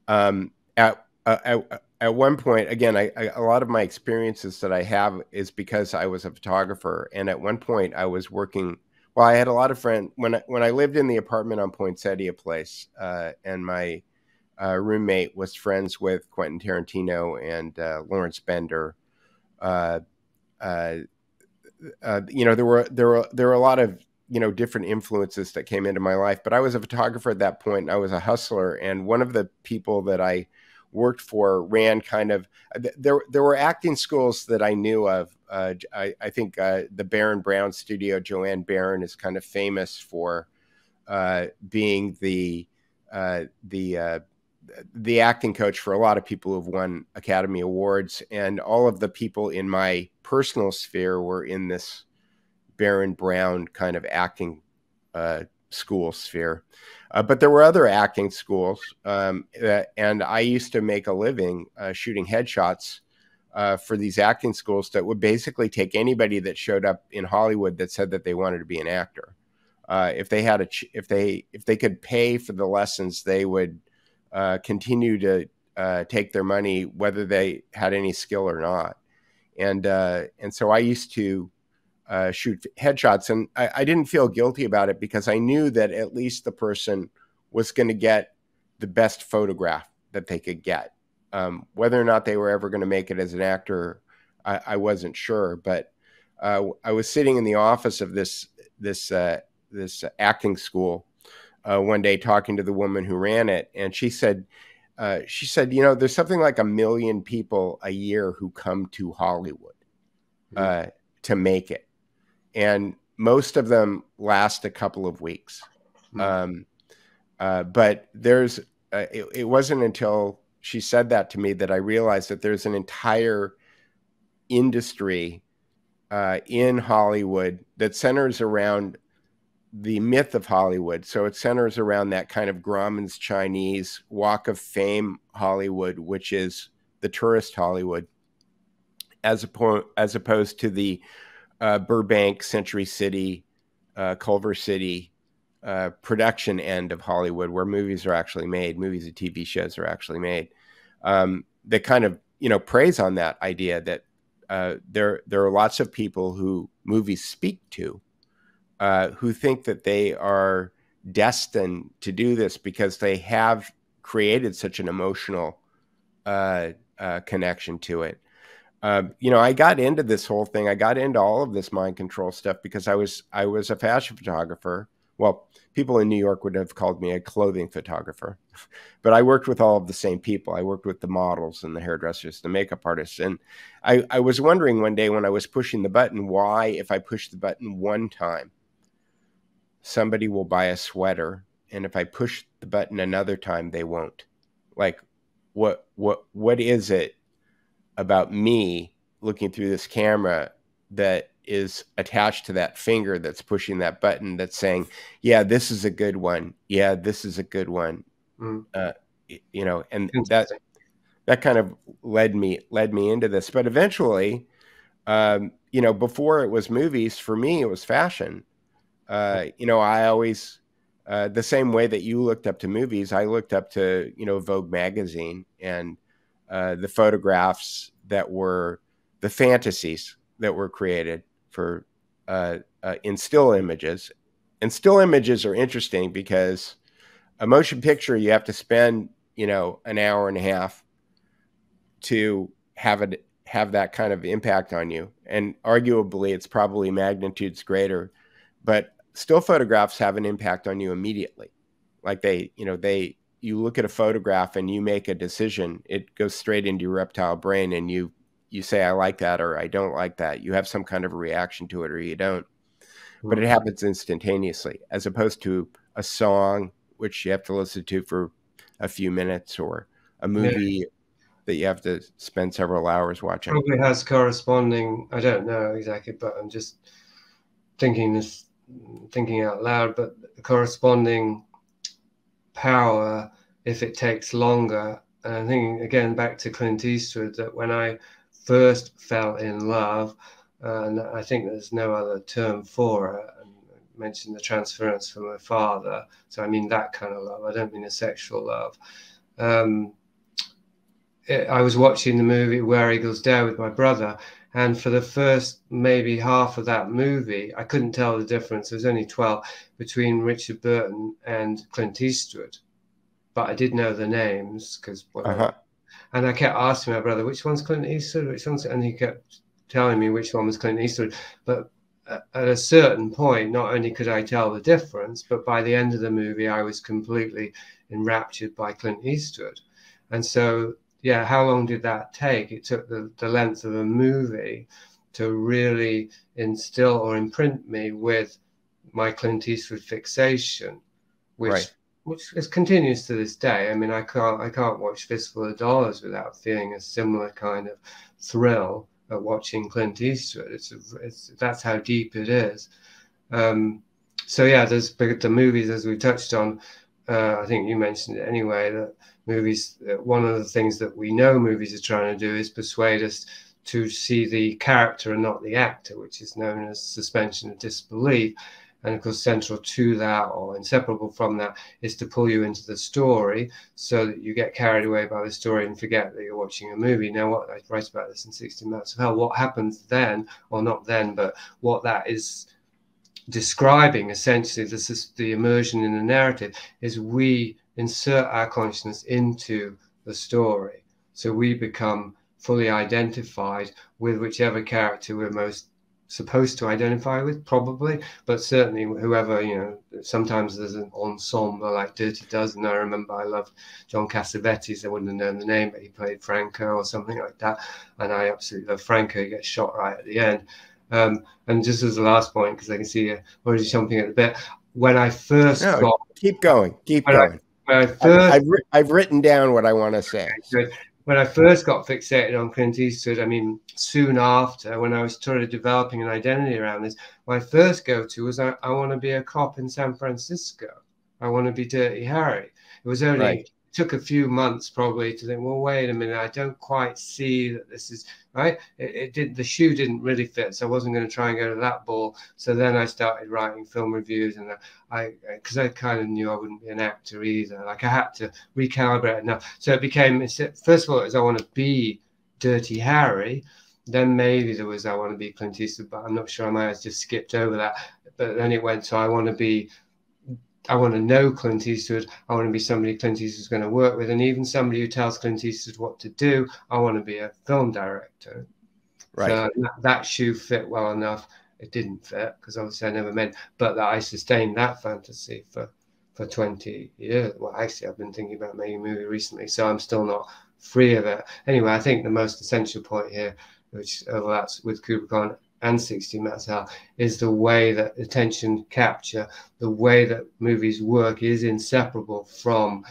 Um, at, uh, at at one point, again, I, I, a lot of my experiences that I have is because I was a photographer, and at one point I was working well, I had a lot of friends when I, when I lived in the apartment on Poinsettia Place, uh, and my uh, roommate was friends with Quentin Tarantino and uh, Lawrence Bender. Uh, you know, there were there were there were a lot of you know different influences that came into my life, but I was a photographer at that point. I was a hustler, and one of the people that I worked for ran kind of there there were acting schools that I knew of. Uh, I, I, think uh, the Baron Brown studio, Joanne Baron, is kind of famous for uh, being the uh, the uh, the acting coach for a lot of people who've won Academy Awards, and all of the people in my personal sphere were in this Baron Brown kind of acting uh, school sphere. Uh, but there were other acting schools, um, and I used to make a living uh, shooting headshots uh, for these acting schools that would basically take anybody that showed up in Hollywood that said that they wanted to be an actor. Uh, if they had a, if they if they could pay for the lessons, they would uh, continue to uh, take their money whether they had any skill or not. And and so I used to uh, shoot headshots. And I, I, didn't feel guilty about it because I knew that at least the person was going to get the best photograph that they could get. Um, whether or not they were ever going to make it as an actor, I, I wasn't sure. But uh, I was sitting in the office of this this uh, this acting school uh, one day talking to the woman who ran it, and she said. Uh, she said, "You know, there's something like a million people a year who come to Hollywood mm-hmm. uh, to make it, and most of them last a couple of weeks. Mm-hmm. Um, uh, but there's, uh, it, it, wasn't until she said that to me that I realized that there's an entire industry uh, in Hollywood that centers around the myth of Hollywood. So it centers around that kind of Grauman's Chinese Walk of Fame Hollywood, which is the tourist Hollywood, as, oppo- as opposed to the uh, Burbank, Century City, uh, Culver City, uh, production end of Hollywood, where movies are actually made, movies and TV shows are actually made, um, that kind of you know preys on that idea that uh, there there are lots of people who movies speak to, uh, who think that they are destined to do this because they have created such an emotional uh, uh, connection to it. Um, you know, I got into this whole thing. I got into all of this mind control stuff because I was I was a fashion photographer. Well, people in New York would have called me a clothing photographer, but I worked with all of the same people. I worked with the models and the hairdressers, the makeup artists, and I, I was wondering one day when I was pushing the button why, if I push the button one time, somebody will buy a sweater, and if I push the button another time, they won't. Like, what what what is it about me looking through this camera that is attached to that finger that's pushing that button that's saying, yeah, this is a good one. Yeah, this is a good one. Mm. Uh, you know, and that that kind of led me led me into this. But eventually, um, you know, before it was movies, for me it was fashion. Uh, you know, I always uh, the same way that you looked up to movies, I looked up to you know Vogue magazine and uh, the photographs that were the fantasies that were created for uh, uh, in still images. And still images are interesting because a motion picture you have to spend you know an hour and a half to have it have that kind of impact on you and arguably it's probably magnitudes greater but still photographs have an impact on you immediately like they you know they you look at a photograph and you make a decision it goes straight into your reptile brain and you you say I like that or I don't like that. You have some kind of a reaction to it or you don't. But it mm-hmm. happens instantaneously as opposed to a song which you have to listen to for a few minutes or a movie yeah. that you have to spend several hours watching. Probably has corresponding I don't know exactly, but I'm just thinking this thinking out loud, but the corresponding power if it takes longer. And I think, again back to Clint Eastwood that when I first fell in love, and I think there's no other term for it. And I mentioned the transference from my father, so I mean that kind of love. I don't mean a sexual love. Um, it, I was watching the movie Where Eagles Dare with my brother, and for the first maybe half of that movie, I couldn't tell the difference. There was only 12 between Richard Burton and Clint Eastwood, but I did know the names because uh-huh. And I kept asking my brother, which one's Clint Eastwood? Which one's, and he kept telling me which one was Clint Eastwood. But at a certain point, not only could I tell the difference, but by the end of the movie, I was completely enraptured by Clint Eastwood. And so, yeah, how long did that take? It took the, the length of a movie to really instill or imprint me with my Clint Eastwood fixation, which right which is, continues to this day. I mean, I can't I can't watch Fistful of Dollars without feeling a similar kind of thrill at watching Clint Eastwood. It's, a, it's that's how deep it is. Um, so yeah, there's the movies as we touched on. Uh, I think you mentioned it anyway. That movies, uh, one of the things that we know movies are trying to do is persuade us to see the character and not the actor, which is known as suspension of disbelief. And of course, central to that or inseparable from that is to pull you into the story so that you get carried away by the story and forget that you're watching a movie. Now, what I write about this in 16 Maps of Hell, what happens then, or not then, but what that is describing essentially this is the immersion in the narrative is we insert our consciousness into the story. So we become fully identified with whichever character we're most supposed to identify with, probably, but certainly whoever, you know, sometimes there's an ensemble like Dirty Dozen. I remember I loved John Cassavetes. I wouldn't have known the name, but he played Franco or something like that. And I absolutely love Franco. He gets shot right at the end. Um, and just as the last point, because I can see you already jumping at the bit, when I first no, got. Keep going, keep going. I, I first, I've, I've, written down what I want to say when I first got fixated on Clint Eastwood, I mean, soon after, when I was sort of developing an identity around this, my first go to was I, I want to be a cop in San Francisco. I want to be Dirty Harry. It was only right. Took a few months probably to think, well, wait a minute, I don't quite see that this is right. It, it did the shoe didn't really fit, so I wasn't going to try and go to that ball. So then I started writing film reviews, and I because I, I kind of knew I wouldn't be an actor either. Like I had to recalibrate enough. So it became first of all, it was I want to be Dirty Harry. Then maybe there was I want to be Clint Eastwood, but I'm not sure I might have just skipped over that. But then it went so I want to be I want to know Clint Eastwood. I want to be somebody Clint Eastwood's going to work with, and even somebody who tells Clint Eastwood what to do. I want to be a film director. Right. So that, that shoe fit well enough. It didn't fit because obviously I never meant, but that I sustained that fantasy for for 20 years. Well, actually, I've been thinking about making a movie recently, so I'm still not free of it. Anyway, I think the most essential point here, which uh, overlaps with Kubricon and 16 Maps Hell is the way that attention capture, the way that movies work is inseparable from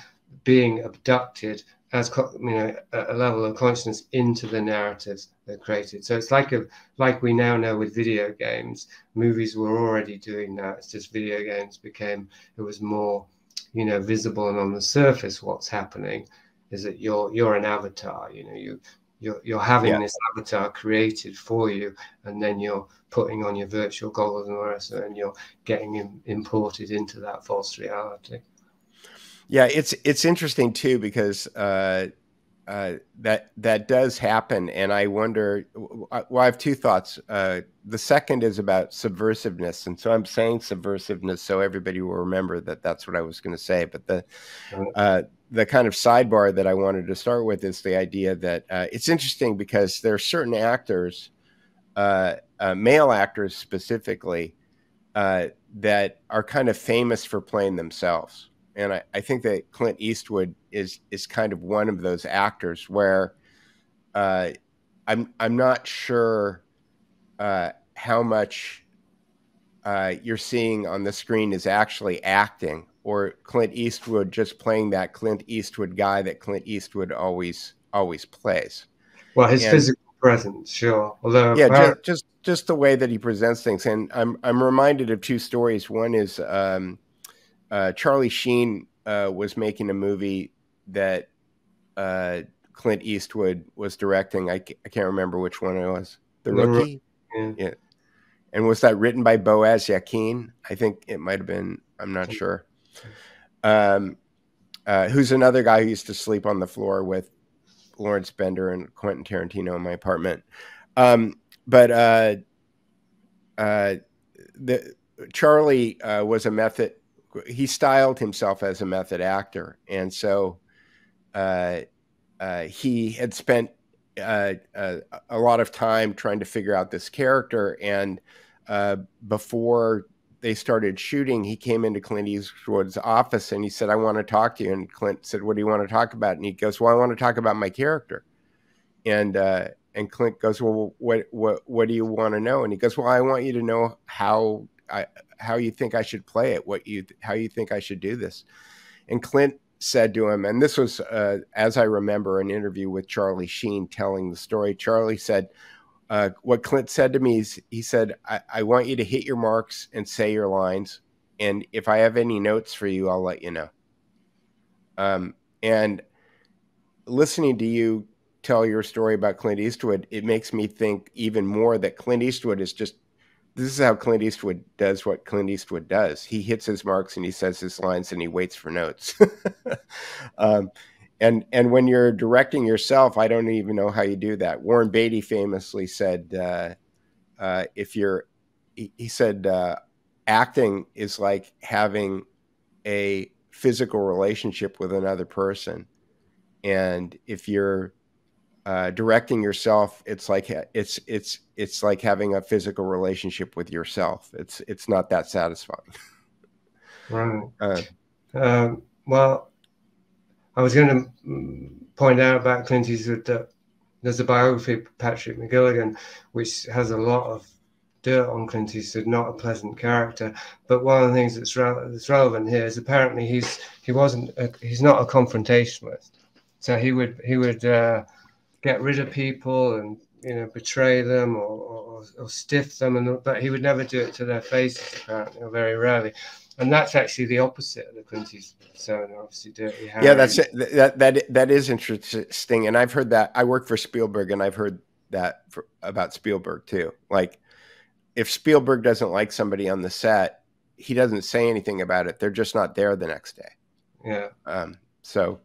being abducted as you know a level of consciousness into the narratives they're created. So it's like a like we now know with video games, movies were already doing that. It's just video games became it was more you know visible and on the surface what's happening is that you're you're an avatar you know you you're, you're having yeah. this avatar created for you and then you're putting on your virtual goggles and rest and you're getting in, imported into that false reality yeah it's it's interesting too because uh, uh, that that does happen and i wonder well i have two thoughts uh, the second is about subversiveness and so i'm saying subversiveness so everybody will remember that that's what i was going to say but the uh, the kind of sidebar that I wanted to start with is the idea that uh, it's interesting because there are certain actors, uh, uh, male actors specifically, uh, that are kind of famous for playing themselves. And I, I, think that Clint Eastwood is is kind of one of those actors where uh, I'm I'm not sure uh, how much you're seeing on the screen is actually acting or Clint Eastwood just playing that Clint Eastwood guy that Clint Eastwood always always plays. Well, his and, physical presence, sure. Although yeah, just, just, just the way that he presents things, and I'm I'm reminded of two stories. One is um, uh, Charlie Sheen uh, was making a movie that uh, Clint Eastwood was directing. I, I can't remember which one it was. The Rookie. Yeah. yeah. And was that written by Boaz Yakin? I think it might have been. I'm not sure um, uh, who's another guy who used to sleep on the floor with Lawrence Bender and Quentin Tarantino in my apartment. Um, but uh, uh, the Charlie uh, was a method. He styled himself as a method actor, and so uh, uh, he had spent a lot of time trying to figure out this character. And before they started shooting, he came into Clint Eastwood's office and he said, I want to talk to you. And Clint said, What do you want to talk about? And he goes, Well, I want to talk about my character. And uh, and Clint goes, Well, what what what do you want to know? And he goes, Well, I want you to know how I how you think I should play it, what you how you think I should do this. And Clint said to him, and this was uh, as I remember an interview with Charlie Sheen telling the story. Charlie said, uh, what Clint said to me is he said, I, I, want you to hit your marks and say your lines. And if I have any notes for you, I'll let you know. Um, and listening to you tell your story about Clint Eastwood, it makes me think even more that Clint Eastwood is just this is how Clint Eastwood does what Clint Eastwood does. He hits his marks and he says his lines and he waits for notes. um, and and when you're directing yourself, I don't even know how you do that. Warren Beatty famously said, uh, uh, "If you're," he, he said, uh, "acting is like having a physical relationship with another person, and if you're uh, directing yourself, it's like it's it's it's like having a physical relationship with yourself. It's it's not that satisfying." Right. Uh, um, well, I was going to point out about Clint Eastwood that there's a biography of Patrick McGilligan, which has a lot of dirt on Clint Eastwood, not a pleasant character. But one of the things that's, re- that's relevant here is apparently he's he wasn't a, he's not a confrontationalist, so he would he would uh, get rid of people and you know betray them or, or, or stiff them, and but he would never do it to their faces apparently, or very rarely. and that's actually the opposite of the Clint Eastwood. Obviously, Dirty Harry. Yeah, that's it. that that that is interesting, and I've heard that. I work for Spielberg, and I've heard that for, about Spielberg too. Like, if Spielberg doesn't like somebody on the set, he doesn't say anything about it. They're just not there the next day. Yeah. Um, so.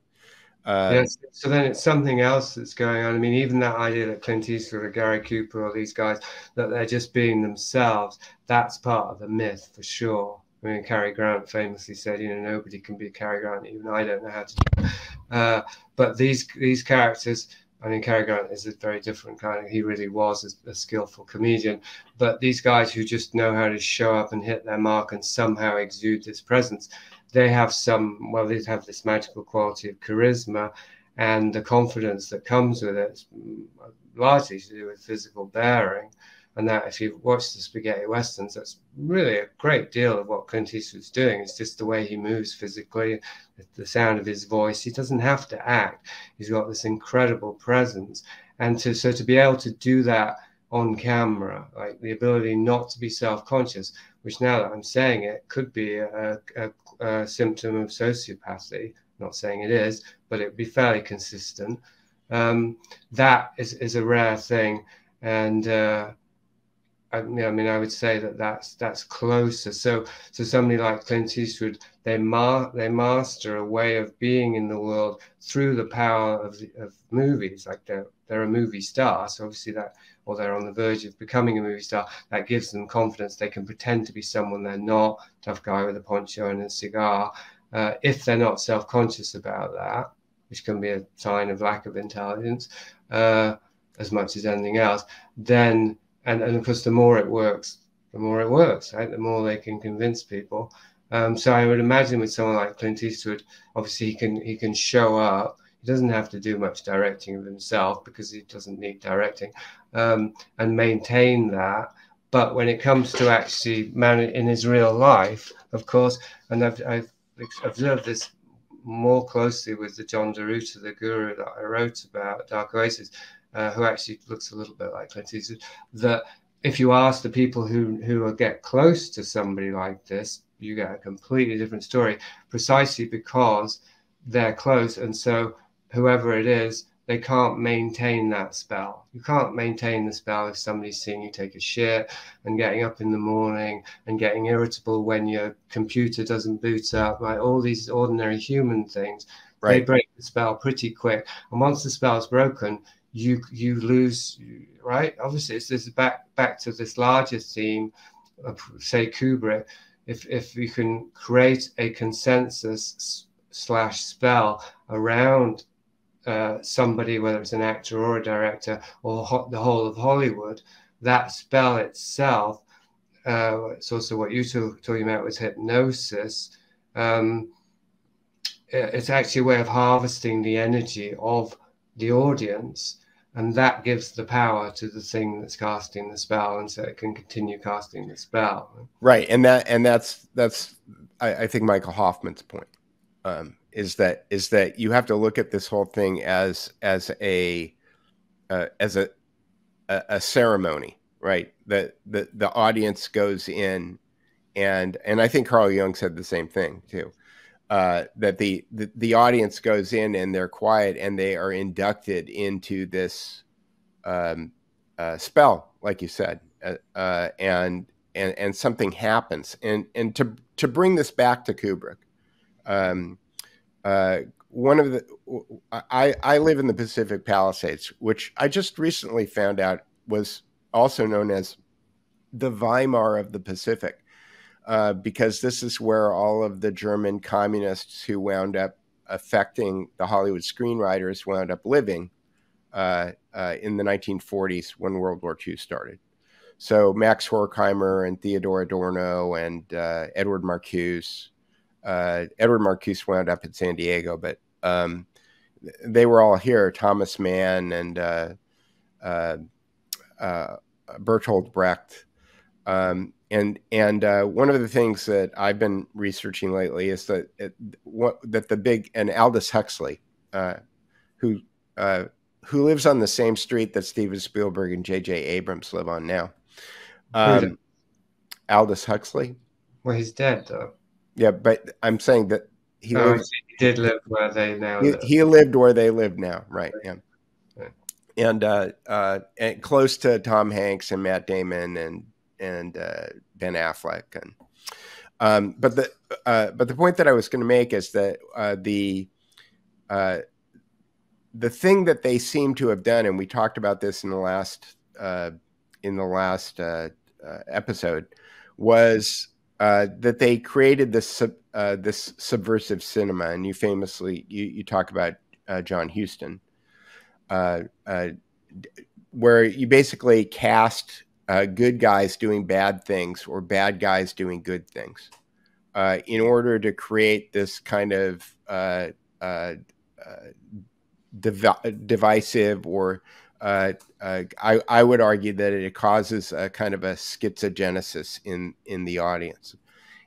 Uh. So then it's something else that's going on. I mean, even that idea that Clint Eastwood or Gary Cooper or these guys that they're just being themselves, that's part of the myth for sure. I mean, Cary Grant famously said, you know, nobody can be Cary Grant, even I don't know how to do. Uh, but these these characters, I mean, Cary Grant is a very different kind. Of, he really was a, a, skillful comedian. But these guys who just know how to show up and hit their mark and somehow exude this presence, they have some, well, they have this magical quality of charisma and the confidence that comes with it, largely to do with physical bearing and that if you watch the spaghetti westerns, that's really a great deal of what Clint Eastwood's doing. It's just the way he moves physically, the sound of his voice. He doesn't have to act. He's got this incredible presence, and to so to be able to do that on camera, like the ability not to be self-conscious, which now that I'm saying it could be a, a, a symptom of sociopathy. Not saying it is, but it would be fairly consistent. Um, that is, is a rare thing, and uh, I, I mean, I would say that that's that's closer. So, so somebody like Clint Eastwood, they ma- they master a way of being in the world through the power of, of movies. Like they're they're a movie star, so obviously that, or they're on the verge of becoming a movie star. That gives them confidence. They can pretend to be someone they're not. Tough guy with a poncho and a cigar. Uh, if they're not self-conscious about that, which can be a sign of lack of intelligence, uh, as much as anything else, then and and of course the more it works the more it works right the more they can convince people um, so i would imagine with someone like clint eastwood obviously he can he can show up he doesn't have to do much directing of himself because he doesn't need directing um, and maintain that. But when it comes to actually man in his real life of course and i've, I've observed this more closely with the John de Ruiter, the guru that I wrote about, Dark Oasis, uh, who actually looks a little bit like Clint Eastwood, that if you ask the people who who get close to somebody like this, you get a completely different story, precisely because they're close, and so whoever it is, they can't maintain that spell. You can't maintain the spell if somebody's seeing you take a shit and getting up in the morning and getting irritable when your computer doesn't boot up, like all these ordinary human things. Right. They break the spell pretty quick. And once the spell's broken, you you lose right obviously it's this back back to this larger theme of say kubrick if if you can create a consensus slash spell around uh, somebody whether it's an actor or a director or ho- the whole of hollywood that spell itself uh, it's also what you were talking about with hypnosis um, it's actually a way of harvesting the energy of the audience and that gives the power to the thing that's casting the spell and so it can continue casting the spell. Right and that and that's that's i, I think michael hoffman's point um, is that is that you have to look at this whole thing as as a uh, as a, a, a ceremony right that the the audience goes in and and i think carl jung said the same thing too uh, that the, the, the audience goes in and they're quiet and they are inducted into this um, uh, spell, like you said, uh, uh, and and and something happens. And and to to bring this back to Kubrick, um, uh, one of the I I live in the Pacific Palisades, which I just recently found out was also known as the Weimar of the Pacific uh, because this is where all of the German communists who wound up affecting the Hollywood screenwriters wound up living uh, uh, in the 1940s when World War II started. So Max Horkheimer and Theodor Adorno and uh, Edward Marcuse. Uh, Edward Marcuse wound up in San Diego, but um, they were all here. Thomas Mann and Bertolt Brecht. Um, and and uh, one of the things that I've been researching lately is that it, what, that the big and Aldous Huxley, uh, who uh, who lives on the same street that Steven Spielberg and J.J. Abrams live on now. Um, Aldous Huxley. Well, he's dead though. Yeah, but I'm saying that he, Oh, lived, he did live where they now he, live. he lived where they live now, right? Yeah. Right. And uh, uh, and close to Tom Hanks and Matt Damon and and uh, Ben Affleck and um, but the uh, but the point that I was going to make is that uh, the uh, the thing that they seem to have done, and we talked about this in the last uh, in the last uh, uh, episode, was uh, that they created this sub- uh, this subversive cinema, and you famously you, you talk about uh, John Huston, uh, uh, where you basically cast good guys doing bad things or bad guys doing good things in order to create this kind of divi- divisive or uh, uh, I, I would argue that it causes a kind of a schizogenesis in in the audience,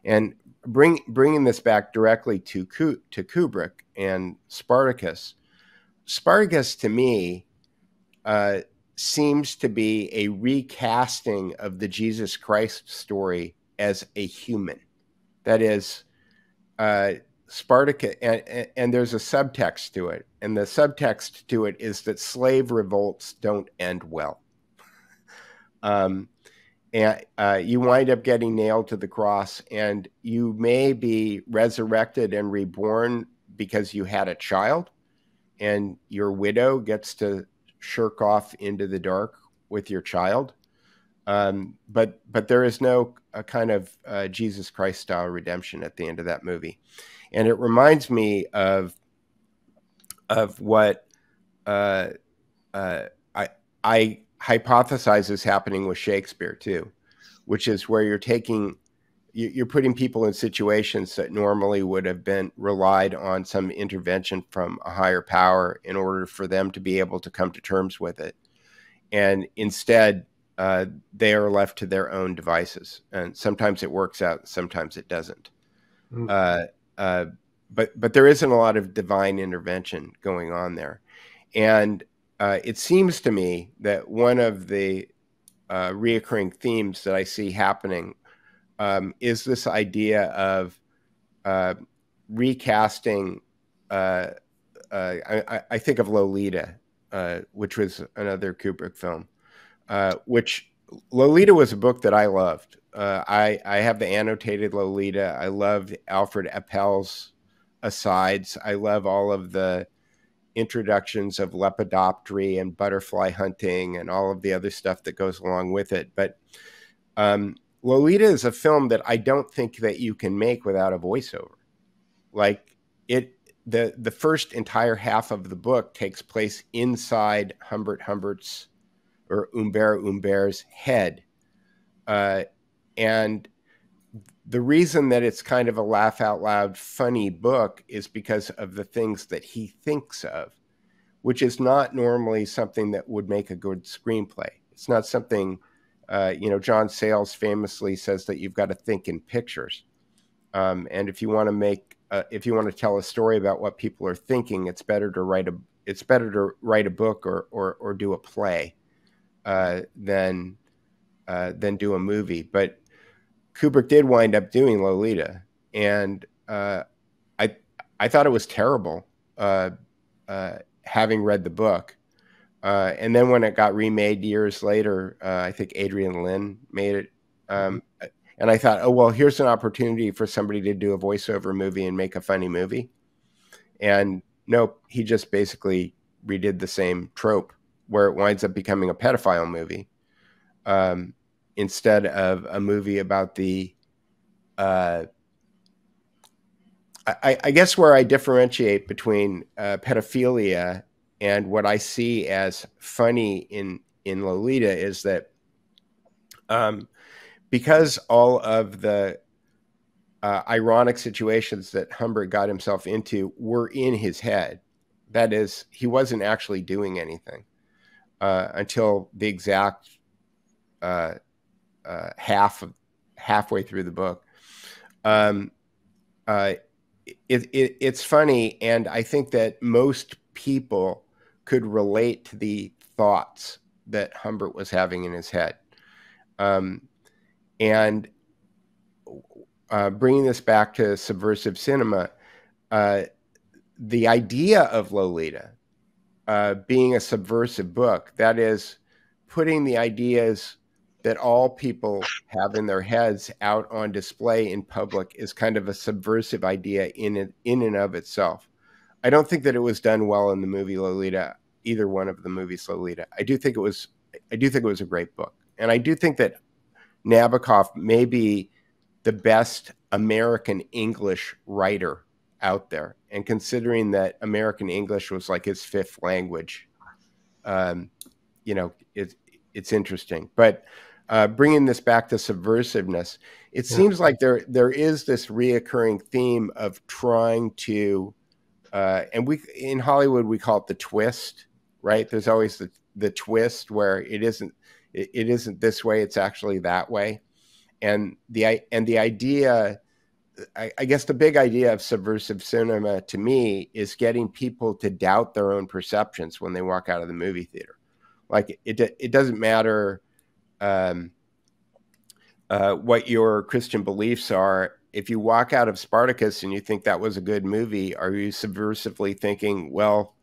and bring bringing this back directly to to Kubrick and Spartacus. Spartacus to me uh, seems to be a recasting of the Jesus Christ story as a human. That is, uh, Spartacus, and, and- and there's a subtext to it, and the subtext to it is that slave revolts don't end well. um, and uh, you wind up getting nailed to the cross, and you may be resurrected and reborn because you had a child, and your widow gets to shirk off into the dark with your child. Um, but but there is no a kind of uh, Jesus Christ style redemption at the end of that movie, and it reminds me of of what uh, uh, I I hypothesize is happening with Shakespeare too, which is where you're taking you- you're putting people in situations that normally would have been relied on some intervention from a higher power in order for them to be able to come to terms with it, and instead uh, they are left to their own devices, and sometimes it works out, sometimes it doesn't. Mm. Uh, uh, but but there isn't a lot of divine intervention going on there, and uh, it seems to me that one of the uh, reoccurring themes that I see happening um, is this idea of uh, recasting. Uh, uh, I, I- think of Lolita, uh, which was another Kubrick film, which Lolita was a book that I loved. I, I have the annotated Lolita. I loved Alfred Appel's asides. I love all of the introductions of lepidoptery and butterfly hunting and all of the other stuff that goes along with it. But um, Lolita is a film that I don't think that you can make without a voiceover. Like it, the the first entire half of the book takes place inside Humbert Humbert's or Humbert Humbert's head, uh, and the reason that it's kind of a laugh out loud funny book is because of the things that he thinks of, which is not normally something that would make a good screenplay. It's not something, uh, you know, John Sayles famously says that you've got to think in pictures. Um, and if you want to make, uh, if you want to tell a story about what people are thinking, it's better to write a, it's better to write a book or or, or do a play uh, than uh, than do a movie. But Kubrick did wind up doing Lolita, and uh, I I thought it was terrible. Uh, uh, having read the book, uh, and then when it got remade years later, uh, I think Adrian Lyne made it, um, and I thought, oh well, here's an opportunity for somebody to do a voiceover movie and make a funny movie, and nope, he just basically redid the same trope where it winds up becoming a pedophile movie. Um, instead of a movie about the uh, I, I guess where I differentiate between uh, pedophilia and what I see as funny in in Lolita is that um, because all of the uh, ironic situations that Humbert got himself into were in his head. That is, he wasn't actually doing anything uh, until the exact uh, half of halfway through the book. Um, uh, it, it, it's funny, and I think that most people could relate to the thoughts that Humbert was having in his head. Um, and uh, bringing this back to subversive cinema, uh, the idea of Lolita uh, being a subversive book, that is, putting the ideas that all people have in their heads out on display in public is kind of a subversive idea in in and of itself. I don't think that it was done well in the movie Lolita, either one of the movies Lolita. I do think it was I do think it was a great book. And I do think that Nabokov may be the best American English writer out there. And considering that American English was like his fifth language, um, you know, it, it's interesting. But uh, bringing this back to subversiveness, it yeah. seems like there there is this reoccurring theme of trying to, uh, and we in Hollywood we call it the twist, right? There's always the the twist where it isn't it, it isn't this way; it's actually that way, and the and the idea I, I, guess the big idea of subversive cinema to me is getting people to doubt their own perceptions when they walk out of the movie theater. Like it, it doesn't matter um, uh, what your Christian beliefs are. If you walk out of Spartacus and you think that was a good movie, are you subversively thinking, well,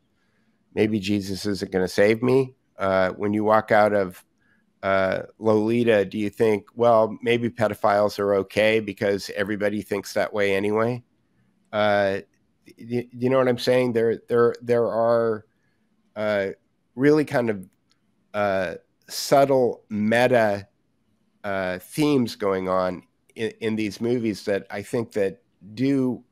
maybe Jesus isn't going to save me? Uh, when you walk out of uh, Lolita, do you think, well, maybe pedophiles are okay because everybody thinks that way anyway? Uh, you, you, know what I'm saying? There, there, there are uh, really kind of uh, subtle meta uh, themes going on in, in, these movies that I think that do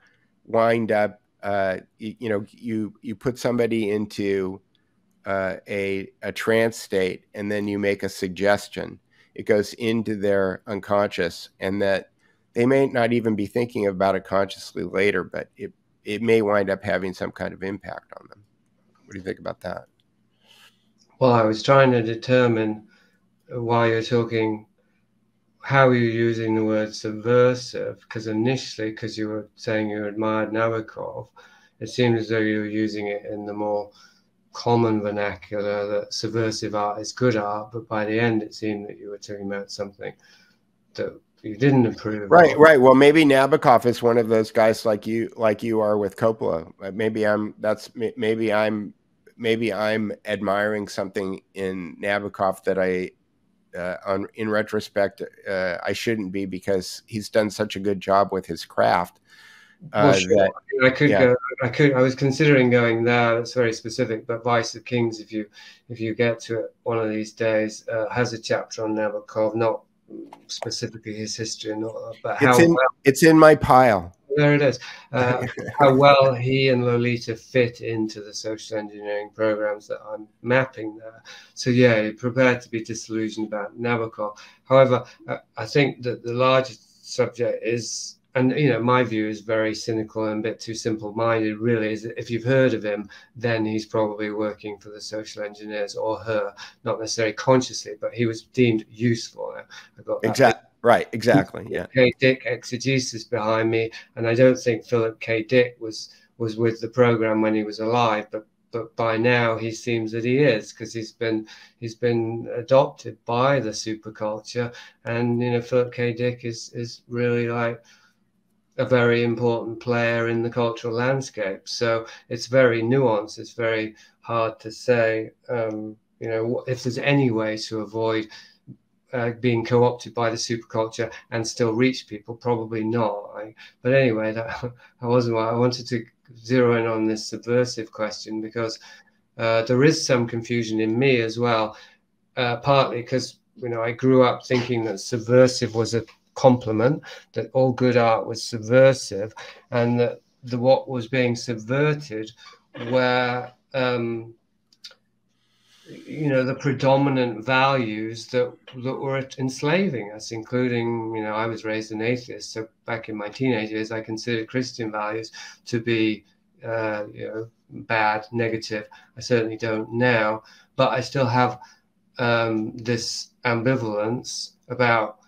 wind up. Uh, you, you know, you you put somebody into uh, a a trance state and then you make a suggestion it goes into their unconscious and that they may not even be thinking about it consciously later but it it may wind up having some kind of impact on them what do you think about that well i was trying to determine why you're talking how you're using the word subversive because initially because you were saying you admired nabokov it seemed as though you were using it in the more common vernacular that subversive art is good art, but by the end it seemed that you were talking about something that you didn't approve. Right, of. right. Right. Well, maybe Nabokov is one of those guys like you, like you are with Coppola. Maybe I'm. That's maybe I'm. Maybe I'm admiring something in Nabokov that I, uh, on in retrospect, uh, I shouldn't be because he's done such a good job with his craft uh, sure. that, I could yeah. go. I could. I was considering going there. It's very specific, but Vice of Kings, if you if you get to it one of these days, uh, has a chapter on Nabokov, not specifically his history, not but how it's in, well, it's in my pile. There it is. Uh, how well he and Lolita fit into the social engineering programs that I'm mapping there. So yeah, prepared to be disillusioned about Nabokov. However, uh, I think that the largest subject is and you know my view is very cynical and a bit too simple minded really is that if you've heard of him then he's probably working for the social engineers or her not necessarily consciously but he was deemed useful i got exactly right exactly yeah k dick exegesis behind me and i don't think philip k dick was was with the program when he was alive but but by now he seems that he is because he's been he's been adopted by the superculture and you know philip k dick is is really like a very important player in the cultural landscape. So it's very nuanced. It's very hard to say, um, you know, if there's any way to avoid uh, being co-opted by the superculture and still reach people. Probably not. I, but anyway, that, that wasn't I wanted to zero in on this subversive question because uh, there is some confusion in me as well. Uh, partly because you know I grew up thinking that subversive was a compliment that all good art was subversive and that the what was being subverted were um, you know the predominant values that that were enslaving us including you know i was raised an atheist so back in my teenage years i considered christian values to be uh, you know bad negative. I certainly don't now but i still have um, this ambivalence about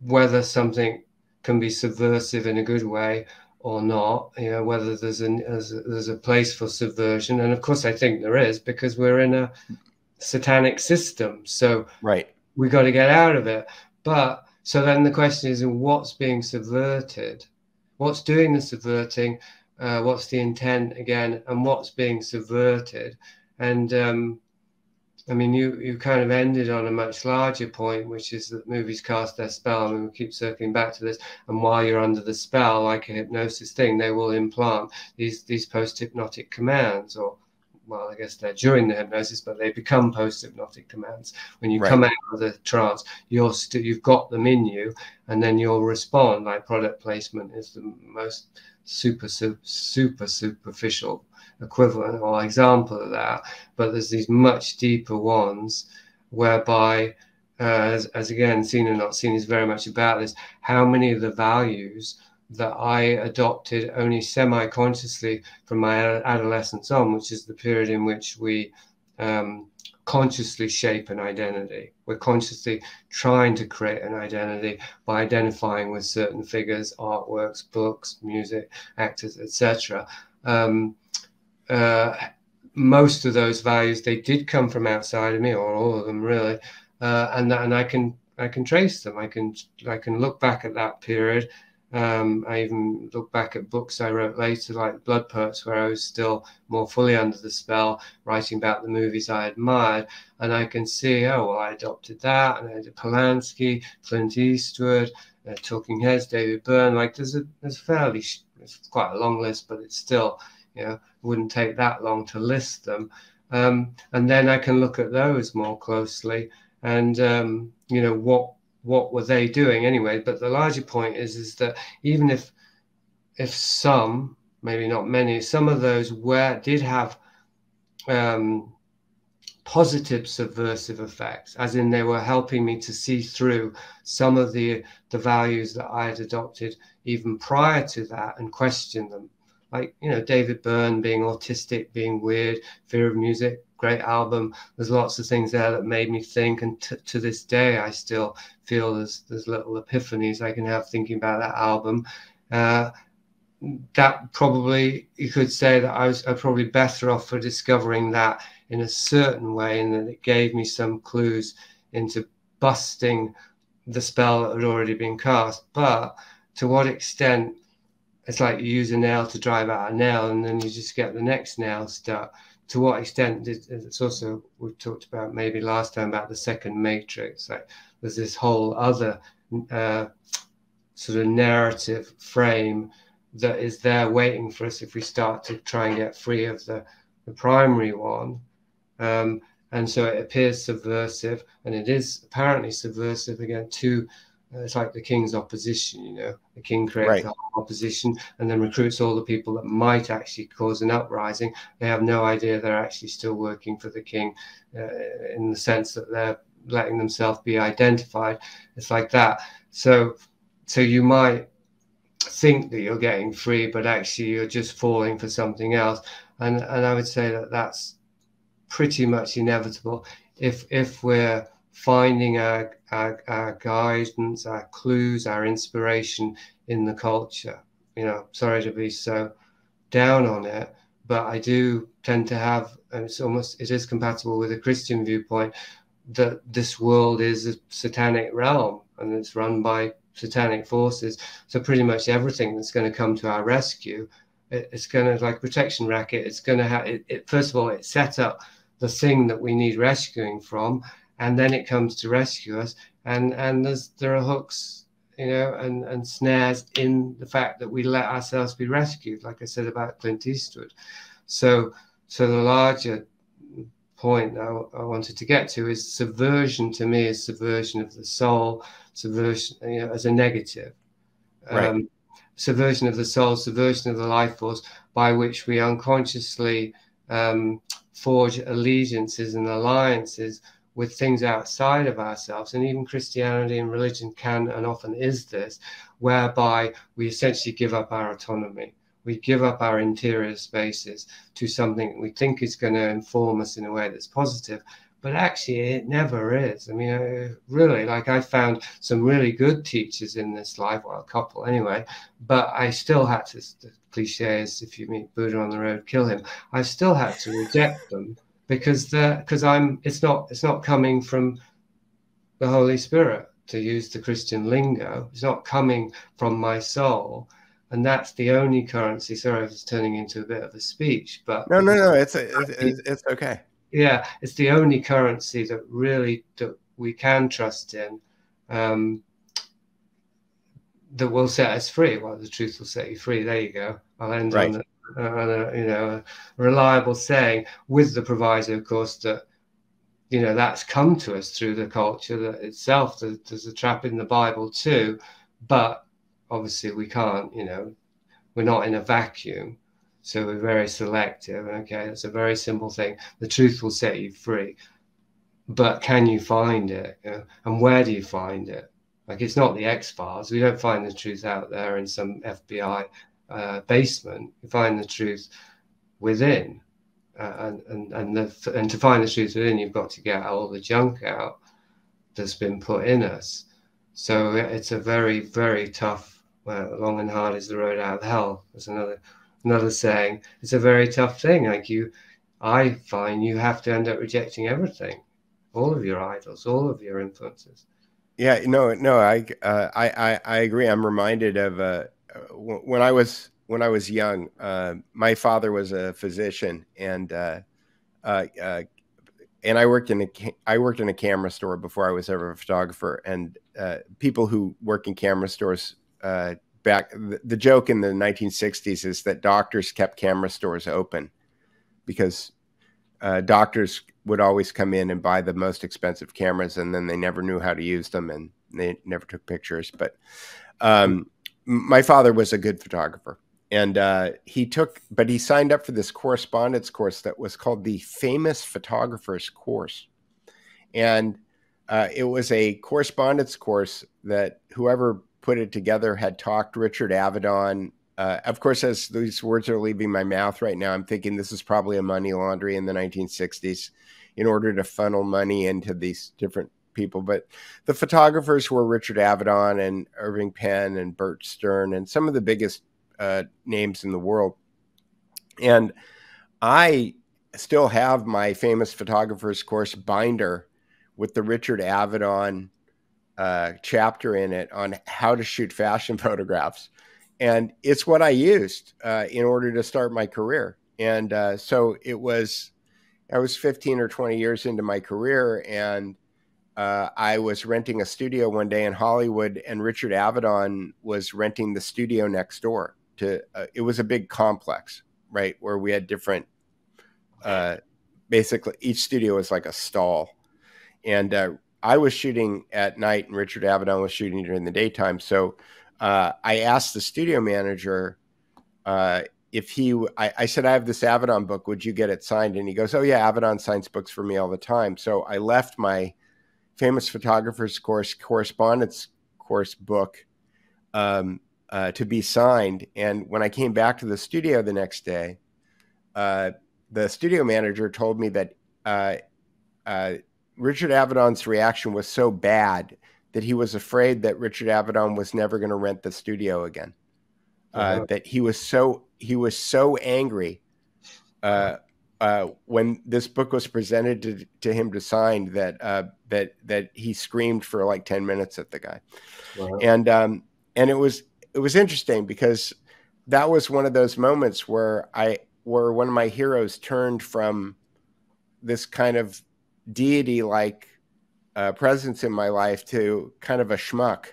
whether something can be subversive in a good way or not you know whether there's a, there's a place for subversion. And of course i think there is because we're in a satanic system so right we got to get out of it but so then the question is, what's being subverted? What's doing the subverting? Uh, what's the intent again? And what's being subverted? And um, I mean, you you kind of ended on a much larger point, which is that movies cast their spell. I mean, we keep circling back to this. And while you're under the spell, like a hypnosis thing, they will implant these these post hypnotic commands, or well, I guess they're during the hypnosis, but they become post hypnotic commands. When you right. come out of the trance, you're still you've got them in you, and then you'll respond. Like product placement is the most super super, super superficial equivalent or example of that. But there's these much deeper ones whereby, uh, as, as again, seen or not seen is very much about this. How many of the values that I adopted only semi consciously from my adolescence on, which is the period in which we um, consciously shape an identity. We're consciously trying to create an identity by identifying with certain figures, artworks, books, music, actors, etc. Um, uh, most of those values they did come from outside of me, or all of them really, uh, and and I can I can trace them. I can I can look back at that period. Um, I even look back at books I wrote later, like Blood Poets, where I was still more fully under the spell, writing about the movies I admired, and I can see, oh well, I adopted that, and I did Polanski, Clint Eastwood, uh, Talking Heads, David Byrne. Like there's a there's fairly it's quite a long list, but it's still you know, wouldn't take that long to list them. Um, and then I can look at those more closely and, um, you know, what what were they doing anyway? But the larger point is is that even if if some, maybe not many, some of those were did have um, positive subversive effects, as in they were helping me to see through some of the the values that I had adopted even prior to that and question them like you know David Byrne being autistic, being weird, Fear of Music, great album. There's lots of things there that made me think, and t- to this day, I still feel there's there's little epiphanies I can have thinking about that album. Uh, that probably you could say that I was I probably better off for discovering that in a certain way, and that it gave me some clues into busting the spell that had already been cast. But to what extent it's like you use a nail to drive out a nail and then you just get the next nail stuck to what extent it's also we talked about maybe last time about the second matrix like there's this whole other uh, sort of narrative frame that is there waiting for us if we start to try and get free of the, the primary one. Um, and so it appears subversive and it is apparently subversive again to it's like the king's opposition, you know. The king creates right. opposition and then recruits all the people that might actually cause an uprising. They have no idea they're actually still working for the king uh, in the sense that they're letting themselves be identified. It's like that. So, so you might think that you're getting free, but actually you're just falling for something else. And and I would say that that's pretty much inevitable if if we're finding our, our, our guidance, our clues, our inspiration in the culture. You know, sorry to be so down on it, but I do tend to have, and it's almost, it is compatible with a Christian viewpoint that this world is a satanic realm and it's run by satanic forces. So pretty much everything that's going to come to our rescue, it, it's going to like protection racket. It's going to have it, it. First of all, it set up the thing that we need rescuing from, and then it comes to rescue us. And and there's there are hooks you know and and snares in the fact that we let ourselves be rescued like i said about clint eastwood. So so the larger point I, I wanted to get to is subversion to me is subversion of the soul subversion you know, as a negative. Right. um, subversion of the soul subversion of the life force by which we unconsciously um, forge allegiances and alliances with things outside of ourselves. And even Christianity and religion can and often is this, whereby we essentially give up our autonomy. We give up our interior spaces to something we think is going to inform us in a way that's positive, but actually it never is. I mean, uh, really, like I found some really good teachers in this life, well, a couple anyway, but I still had to, the cliche is if you meet Buddha on the road, kill him. I still had to reject them because the because I'm it's not it's not coming from the Holy Spirit. to use the Christian lingo. It's not coming from my soul. And that's the only currency. Sorry, I was turning into a bit of a speech, but no, no, no, it's it's, it's okay. Yeah, it's the only currency that really that we can trust in. Um, that will set us free. Well, the truth will set you free. There you go. I'll end right. on, Uh, a you know a reliable saying with the proviso, of course, that you know that's come to us through the culture that itself. There's a trap in the Bible too, but obviously we can't. You know, we're not in a vacuum. So we're very selective. Okay, it's a very simple thing. The truth will set you free, but can you find it? You know? And where do you find it? Like it's not the X Files. We don't find the truth out there in some FBI uh, basement. We find the truth within, uh, and and and, the, and to find the truth within, you've got to get all the junk out that's been put in us. So it's a very very tough. Well, long and hard is the road out of hell. There's another another saying. It's a very tough thing. Like you, I find you have to end up rejecting everything, all of your idols, all of your influences. Yeah, no, no, I, uh, I, I, I, agree. I'm reminded of uh, when I was when I was young. Uh, my father was a physician, and uh, uh, uh, and I worked in a I worked in a camera store before I was ever a photographer. And people who work in camera stores back the, the joke in the 1960s is that doctors kept camera stores open because doctors would always come in and buy the most expensive cameras, and then they never knew how to use them, and they never took pictures. But um, my father was a good photographer, and uh, he took, but he signed up for this correspondence course that was called the Famous Photographers Course, and uh, it was a correspondence course that whoever put it together had talked Richard Avedon. Uh, of course, as these words are leaving my mouth right now, I'm thinking this is probably a money laundry in the 1960s in order to funnel money into these different people. But the photographers who were Richard Avedon and Irving Penn and Bert Stern and some of the biggest uh, names in the world. And I still have my famous photographers course binder with the Richard Avedon uh, chapter in it on how to shoot fashion photographs and it's what I used uh, in order to start my career. And uh, so it was, I was 15 or 20 years into my career, and uh, I was renting a studio one day in Hollywood, and Richard Avedon was renting the studio next door. To uh, it was a big complex, right, where we had different. Uh, basically, each studio was like a stall, and uh, I was shooting at night, and Richard Avedon was shooting during the daytime. So uh, I asked the studio manager uh, if he, I, I, said, I have this Avedon book. Would you get it signed? And he goes, Oh, yeah, Avedon signs books for me all the time. So I left my famous photographers course correspondence course book um, uh, to be signed. And when I came back to the studio the next day, uh, the studio manager told me that uh, uh, Richard Avedon's reaction was so bad that he was afraid that Richard Avedon was never going to rent the studio again. Uh, uh-huh. That he was so he was so angry uh, uh, when this book was presented to, to him to sign that uh, that that he screamed for like ten minutes at the guy, uh-huh. and um, and it was it was interesting because that was one of those moments where I where one of my heroes turned from this kind of deity like uh, presence in my life to kind of a schmuck,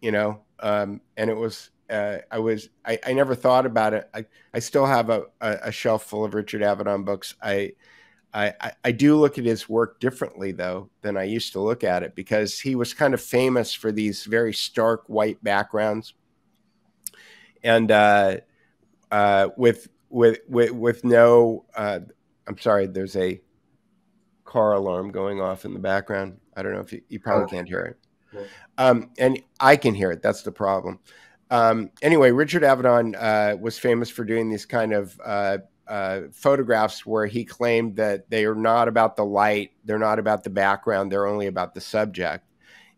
you know. Um, and it was uh, I was I, I never thought about it. I, I still have a, a, shelf full of Richard Avedon books. I, I I do look at his work differently though than I used to look at it because he was kind of famous for these very stark white backgrounds, and uh, uh, with with with with no. Uh, I'm sorry. There's a car alarm going off in the background. I don't know if you, you probably oh. can't hear it. Um, and I can hear it. That's the problem. Um, anyway, Richard Avedon uh, was famous for doing these kind of uh, uh, photographs where he claimed that they are not about the light, they're not about the background, they're only about the subject.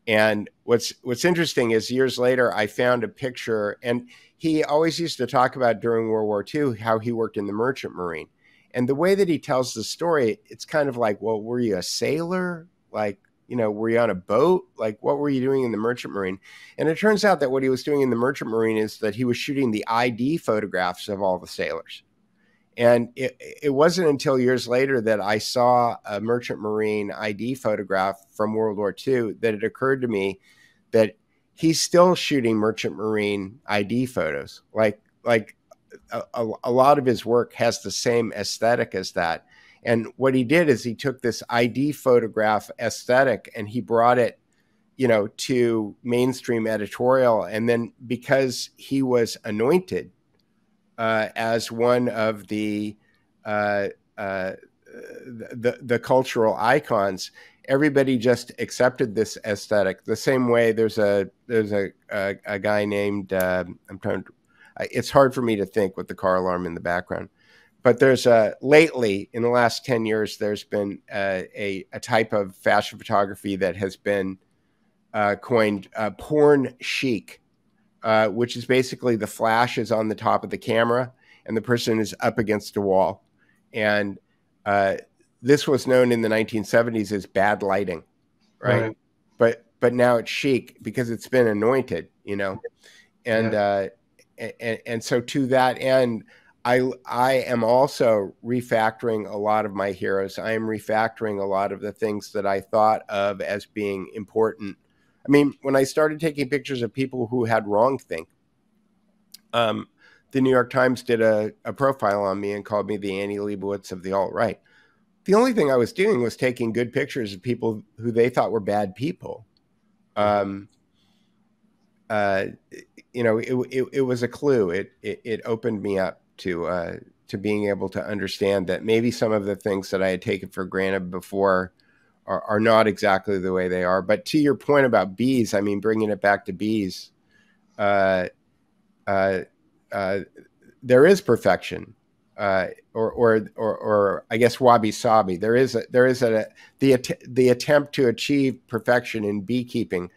And what's what's interesting is years later, I found a picture, and he always used to talk about during World War II how he worked in the Merchant Marine. And the way that he tells the story, it's kind of like, well, were you a sailor? Like, you know, were you on a boat? Like, what were you doing in the Merchant Marine? And it turns out that what he was doing in the Merchant Marine is that he was shooting the ID photographs of all the sailors. And it, it wasn't until years later that I saw a Merchant Marine ID photograph from World War II that it occurred to me that he's still shooting Merchant Marine ID photos. Like, like a, a, lot of his work has the same aesthetic as that. And what he did is he took this ID photograph aesthetic and he brought it, you know, to mainstream editorial. And then because he was anointed uh, as one of the uh, uh, the the cultural icons, everybody just accepted this aesthetic the same way. There's a there's a a, a guy named uh, I'm trying to it's hard for me to think with the car alarm in the background. But there's a lately in the last 10 years, there's been a, a, a type of fashion photography that has been uh, coined uh, porn chic, uh, which is basically the flash is on the top of the camera and the person is up against a wall. And uh, this was known in the 1970s as bad lighting, right? right? But but now it's chic because it's been anointed, you know. And yeah. uh, and, and so to that end, I I am also refactoring a lot of my heroes. I am refactoring a lot of the things that I thought of as being important. I mean, when I started taking pictures of people who had wrong think, um, the New York Times did a, a profile on me and called me the Annie Leibovitz of the alt right. The only thing I was doing was taking good pictures of people who they thought were bad people. Um, uh, you know, it, it, it, was a clue. It, it, it opened me up to, uh, to being able to understand that maybe some of the things that I had taken for granted before are, are not exactly the way they are. But to your point about bees, I mean, bringing it back to bees, uh, uh, uh, there is perfection. Uh, or, or, or, or, I guess wabi sabi. There is a, there is a the the attempt to achieve perfection in beekeeping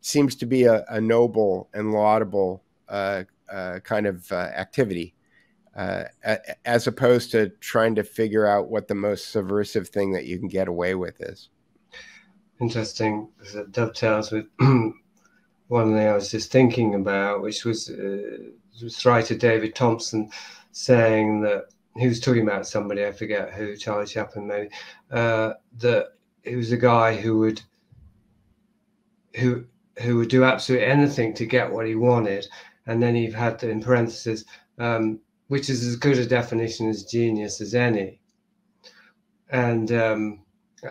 seems to be a, a noble and laudable uh, uh, kind of uh, activity, uh, as opposed to trying to figure out what the most subversive thing that you can get away with is. Interesting. It dovetails with one thing I was just thinking about, which was, uh, was writer David Thomson saying that he was talking about somebody, I forget who, Charlie Chaplin maybe, uh, that he was a guy who would who who would do absolutely anything to get what he wanted. And then you've had in parentheses, um, which is as good a definition as genius as any. And um,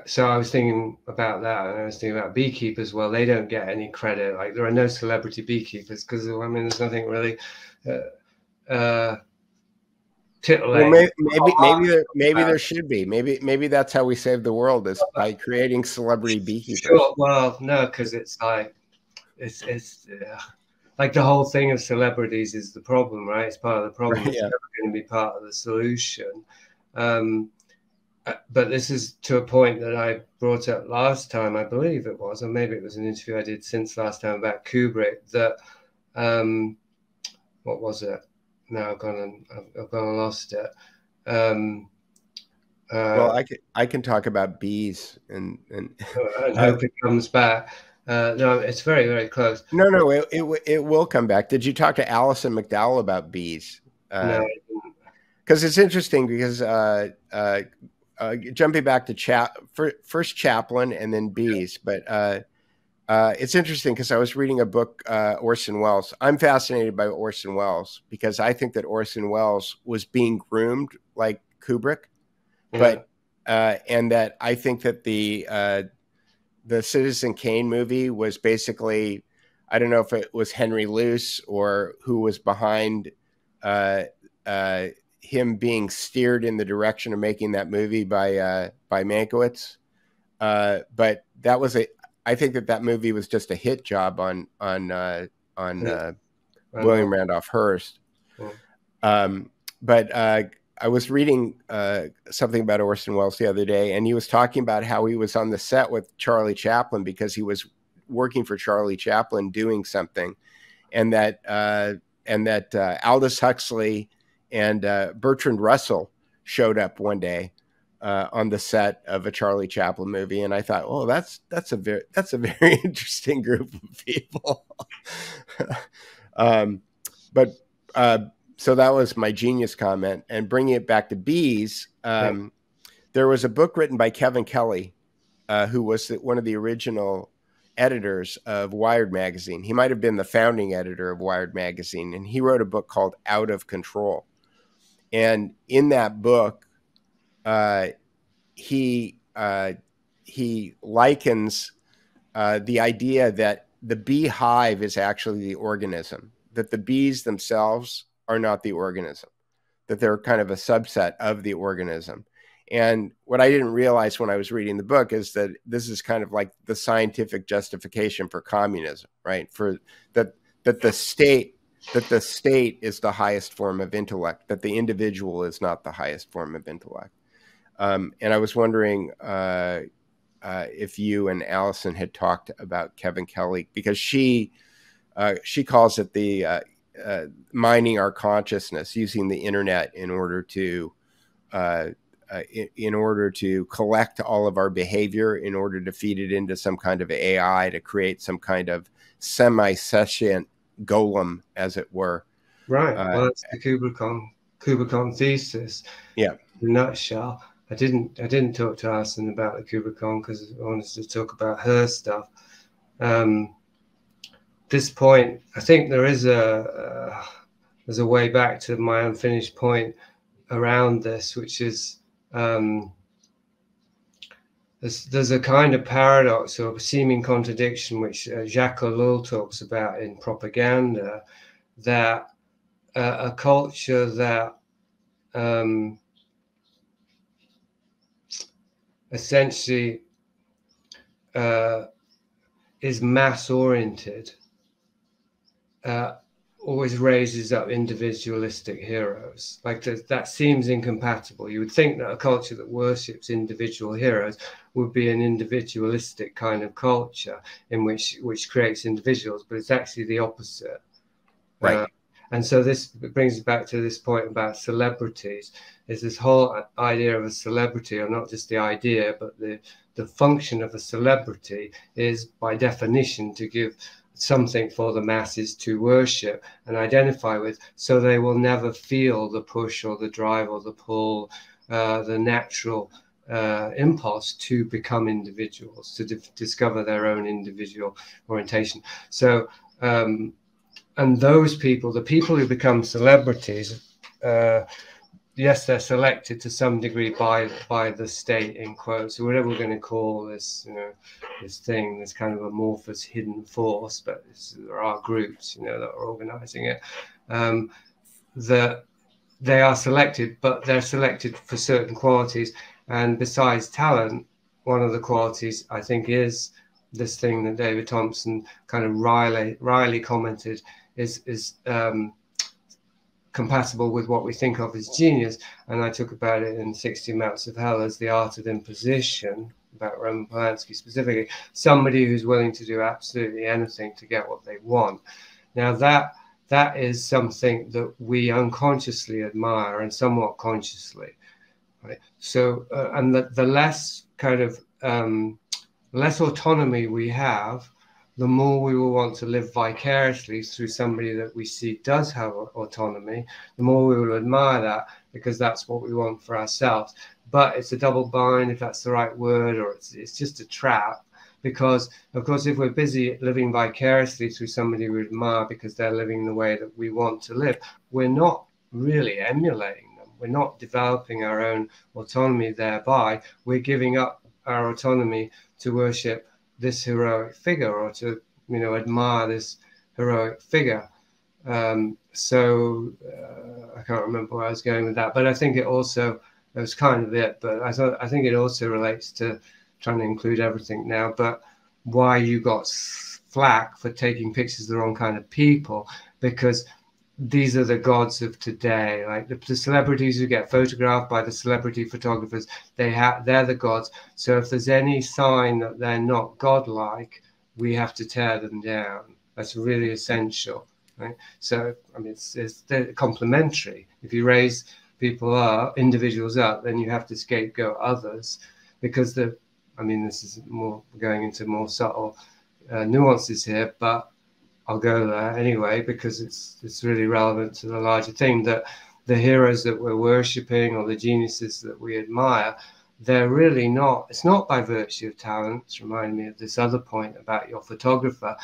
so I was thinking about that, and I was thinking about beekeepers. Well, they don't get any credit. Like there are no celebrity beekeepers because I mean, there's nothing really. Uh, uh, well, maybe maybe maybe there, maybe there should be. Maybe maybe that's how we save the world is by creating celebrity beekeepers. Sure. Well, no, because it's like it's it's uh, like the whole thing of celebrities is the problem, right? It's part of the problem. Right, yeah. It's never going to be part of the solution. Um, uh, but this is to a point that I brought up last time, I believe it was, or maybe it was an interview I did since last time about Kubrick. That um, what was it? Now I've gone and I've, I've gone and lost it. Um, uh, well, I can I can talk about bees and and I hope it comes back. Uh, no, it's very, very close. No, no, it, it, it will come back. Did you talk to Alison McDowell about bees? Uh, no, because it's interesting because uh, uh, uh, jumping back to chap first Chaplin and then bees, but uh, uh, it's interesting because I was reading a book, uh, Orson Welles. I'm fascinated by Orson Welles because I think that Orson Welles was being groomed like Kubrick, yeah. but uh, and that I think that the uh, the Citizen Kane movie was basically, I don't know if it was Henry Luce or who was behind uh, uh, him being steered in the direction of making that movie by uh, by Mankiewicz. Uh, but that was a, I think that that movie was just a hit job on on uh, on uh, William Randolph Hearst. Um, but I was reading uh, something about Orson Welles the other day, and he was talking about how he was on the set with Charlie Chaplin because he was working for Charlie Chaplin doing something, and that uh, and that uh, Aldous Huxley and uh, Bertrand Russell showed up one day uh, on the set of a Charlie Chaplin movie, and I thought, oh, that's that's a very that's a very interesting group of people. um, but uh, so that was my genius comment, and bringing it back to bees, um, right. there was a book written by Kevin Kelly, uh, who was one of the original editors of Wired magazine. He might have been the founding editor of Wired magazine, and he wrote a book called Out of Control. And in that book, uh, he uh, he likens uh, the idea that the beehive is actually the organism, that the bees themselves are not the organism, that they're kind of a subset of the organism. And what I didn't realize when I was reading the book is that this is kind of like the scientific justification for communism, right? For that that the state that the state is the highest form of intellect, that the individual is not the highest form of intellect. Um, and I was wondering uh, uh, if you and Alison had talked about Kevin Kelly because she uh, she calls it the uh, mining our consciousness, using the internet in order to uh, uh, in, in, order to collect all of our behavior, in order to feed it into some kind of AI to create some kind of semi-sentient golem, as it were. Right. Uh, well, that's the Kubricon Kubricon thesis. Yeah. In a nutshell. I didn't I didn't talk to Alison about the Kubricon because I wanted to talk about her stuff. Um, this point, I think there is a uh, there's a way back to my unfinished point around this, which is um, there's, there's a kind of paradox or seeming contradiction which uh, Jacques Ellul talks about in propaganda that uh, a culture that um, essentially uh, is mass oriented uh, always raises up individualistic heroes. Like that, that seems incompatible. You would think that a culture that worships individual heroes would be an individualistic kind of culture in which which creates individuals, but it's actually the opposite. Right. Uh, and so this brings us back to this point about celebrities. Is this whole idea of a celebrity, or not just the idea, but the the function of a celebrity is by definition to give something for the masses to worship and identify with so they will never feel the push or the drive or the pull uh, the natural uh, impulse to become individuals to discover their own individual orientation. So um, and those people the people who become celebrities uh, yes, they're selected to some degree by by the state in quotes, or whatever we're going to call this, you know, this thing, this kind of amorphous hidden force. But there are groups, you know, that are organising it. Um, that they are selected, but they're selected for certain qualities. And besides talent, one of the qualities I think is this thing that David Thomson kind of Riley wryly commented is is um, compatible with what we think of as genius. And I talk about it in 16 Maps of Hell as the art of imposition, about Roman Polanski specifically, somebody who's willing to do absolutely anything to get what they want. Now, that that is something that we unconsciously admire and somewhat consciously. Right? So, uh, and the, the less kind of um, less autonomy we have, the more we will want to live vicariously through somebody that we see does have autonomy, the more we will admire that because that's what we want for ourselves. But it's a double bind, if that's the right word, or it's, it's just a trap. Because, of course, if we're busy living vicariously through somebody we admire because they're living the way that we want to live, we're not really emulating them. We're not developing our own autonomy thereby. We're giving up our autonomy to worship this heroic figure or to you know admire this heroic figure. Um, so uh, I can't remember where I was going with that, but I think it also it was kind of it. But I thought I think it also relates to trying to include everything now. But why you got flack for taking pictures of the wrong kind of people because these are the gods of today like the, the, celebrities who get photographed by the celebrity photographers they have they're the gods. So if there's any sign that they're not godlike we have to tear them down. That's really essential right? So i mean it's, it's complementary. If you raise people are individuals up, then you have to scapegoat others because the I mean this is more going into more subtle uh, nuances here, but I'll go there anyway because it's it's really relevant to the larger thing that the heroes that we're worshipping or the geniuses that we admire, they're really not. It's not by virtue of talents. Remind me of this other point about your photographer,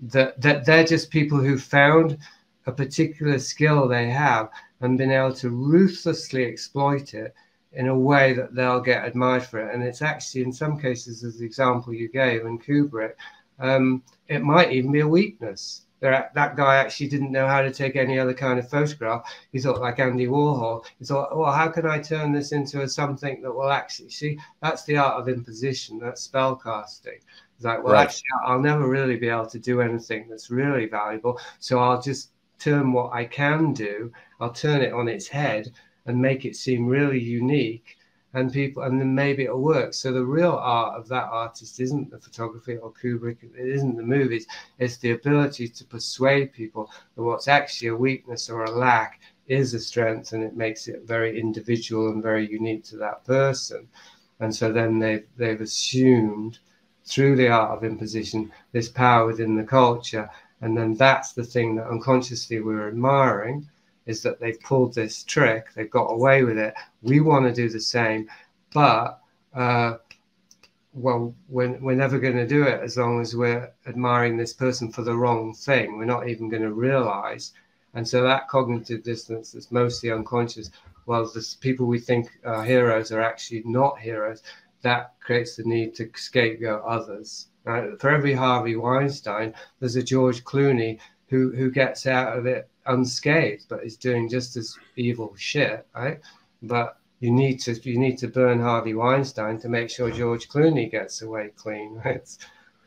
that that they're just people who found a particular skill they have and been able to ruthlessly exploit it in a way that they'll get admired for it. And it's actually, in some cases, as the example you gave in Kubrick, um, it might even be a weakness. There, that guy actually didn't know how to take any other kind of photograph. He thought, like Andy Warhol, he thought, well, how can I turn this into a, something that will actually see? That's the art of imposition. That's spell casting. It's like, well, right. actually, I'll never really be able to do anything that's really valuable. So I'll just turn what I can do, I'll turn it on its head and make it seem really unique and people and then maybe it'll work. So the real art of that artist isn't the photography or kubrick it isn't the movies it's the ability to persuade people that what's actually a weakness or a lack is a strength and it makes it very individual and very unique to that person. And so then they've they've assumed through the art of imposition this power within the culture and then that's the thing that unconsciously we're admiring is that they've pulled this trick, they've got away with it. We want to do the same, but uh, well, we're, we're never going to do it as long as we're admiring this person for the wrong thing. We're not even going to realize. And so that cognitive distance that's mostly unconscious, while the people we think are heroes are actually not heroes, that creates the need to scapegoat others. Right? For every Harvey Weinstein, there's a George Clooney who, who gets out of it unscathed, but is doing just as evil shit, right? But you need to you need to burn Harvey Weinstein to make sure George Clooney gets away clean. It's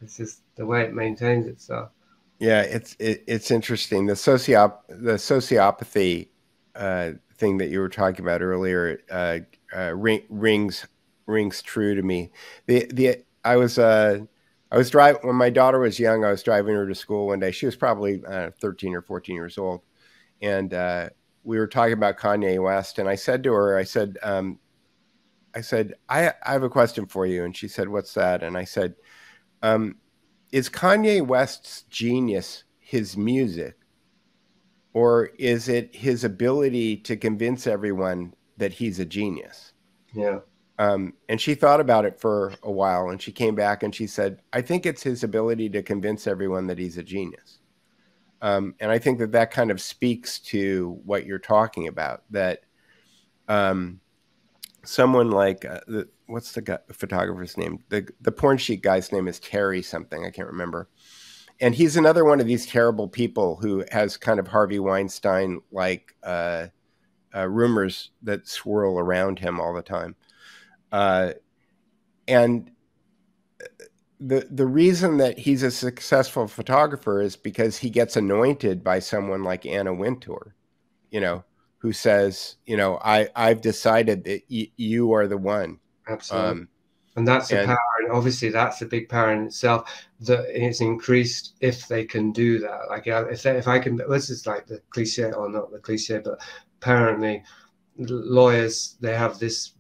it's just the way it maintains itself. Yeah, it's it, it's interesting. The sociop the sociopathy uh, thing that you were talking about earlier uh, uh, ring, rings rings true to me. The the I was uh, I was driving when my daughter was young. I was driving her to school one day. She was probably uh, 13 or 14 years old, and uh, we were talking about Kanye West. And I said to her, I said, um, I said, I, I have a question for you. And she said, What's that? And I said, um, Is Kanye West's genius his music, or is it his ability to convince everyone that he's a genius? Yeah. Um, and she thought about it for a while and she came back and she said, I think it's his ability to convince everyone that he's a genius. Um, and I think that that kind of speaks to what you're talking about that um, someone like uh, the, what's the guy, photographer's name? The, the porn sheet guy's name is Terry something. I can't remember. And he's another one of these terrible people who has kind of Harvey Weinstein like uh, uh, rumors that swirl around him all the time. Uh, and the the reason that he's a successful photographer is because he gets anointed by someone like Anna Wintour, you know, who says, you know, I I've decided that y- you are the one. Absolutely. Um, and that's a power, and obviously that's a big power in itself that is increased if they can do that. Like if they, if I can, this is like the cliche or not the cliche, but apparently lawyers they have this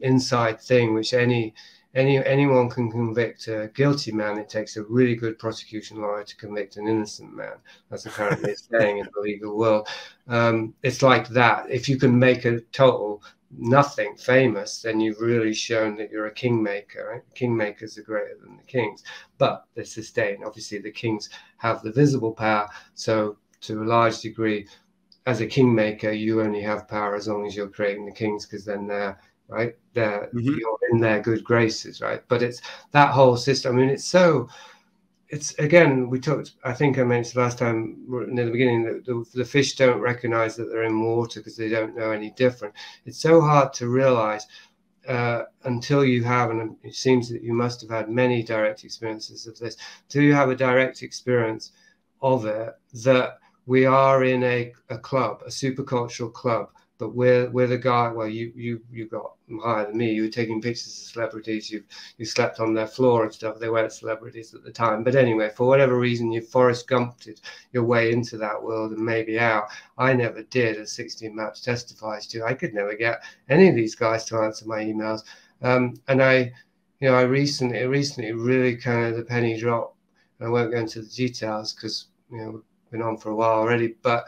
inside thing which any any anyone can convict a guilty man. It takes a really good prosecution lawyer to convict an innocent man. That's apparently saying in the legal world. Um, it's like that. If you can make a total nothing famous, then you've really shown that you're a kingmaker. Right? Kingmakers are greater than the kings, but they sustain. Obviously, the kings have the visible power. So, to a large degree, as a kingmaker, you only have power as long as you're creating the kings, because then they're right? They're mm-hmm. you're in their good graces, right? But it's that whole system. I mean, it's so. It's again, we talked. I think I mentioned last time near the beginning that the, the fish don't recognize that they're in water because they don't know any different. It's so hard to realize uh, until you have, and it seems that you must have had many direct experiences of this, until you have a direct experience of it, that we are in a, a club, a supercultural club but we're we're the guy. Well, you you you got higher than me. You were taking pictures of celebrities. You you slept on their floor and stuff. They weren't celebrities at the time. But anyway, for whatever reason, you Forrest Gumped your way into that world and maybe out. I never did, as 16 Maps testifies to. I could never get any of these guys to answer my emails. Um, and I, you know, I recently recently really kind of the penny dropped. I won't go into the details because you know we've been on for a while already, but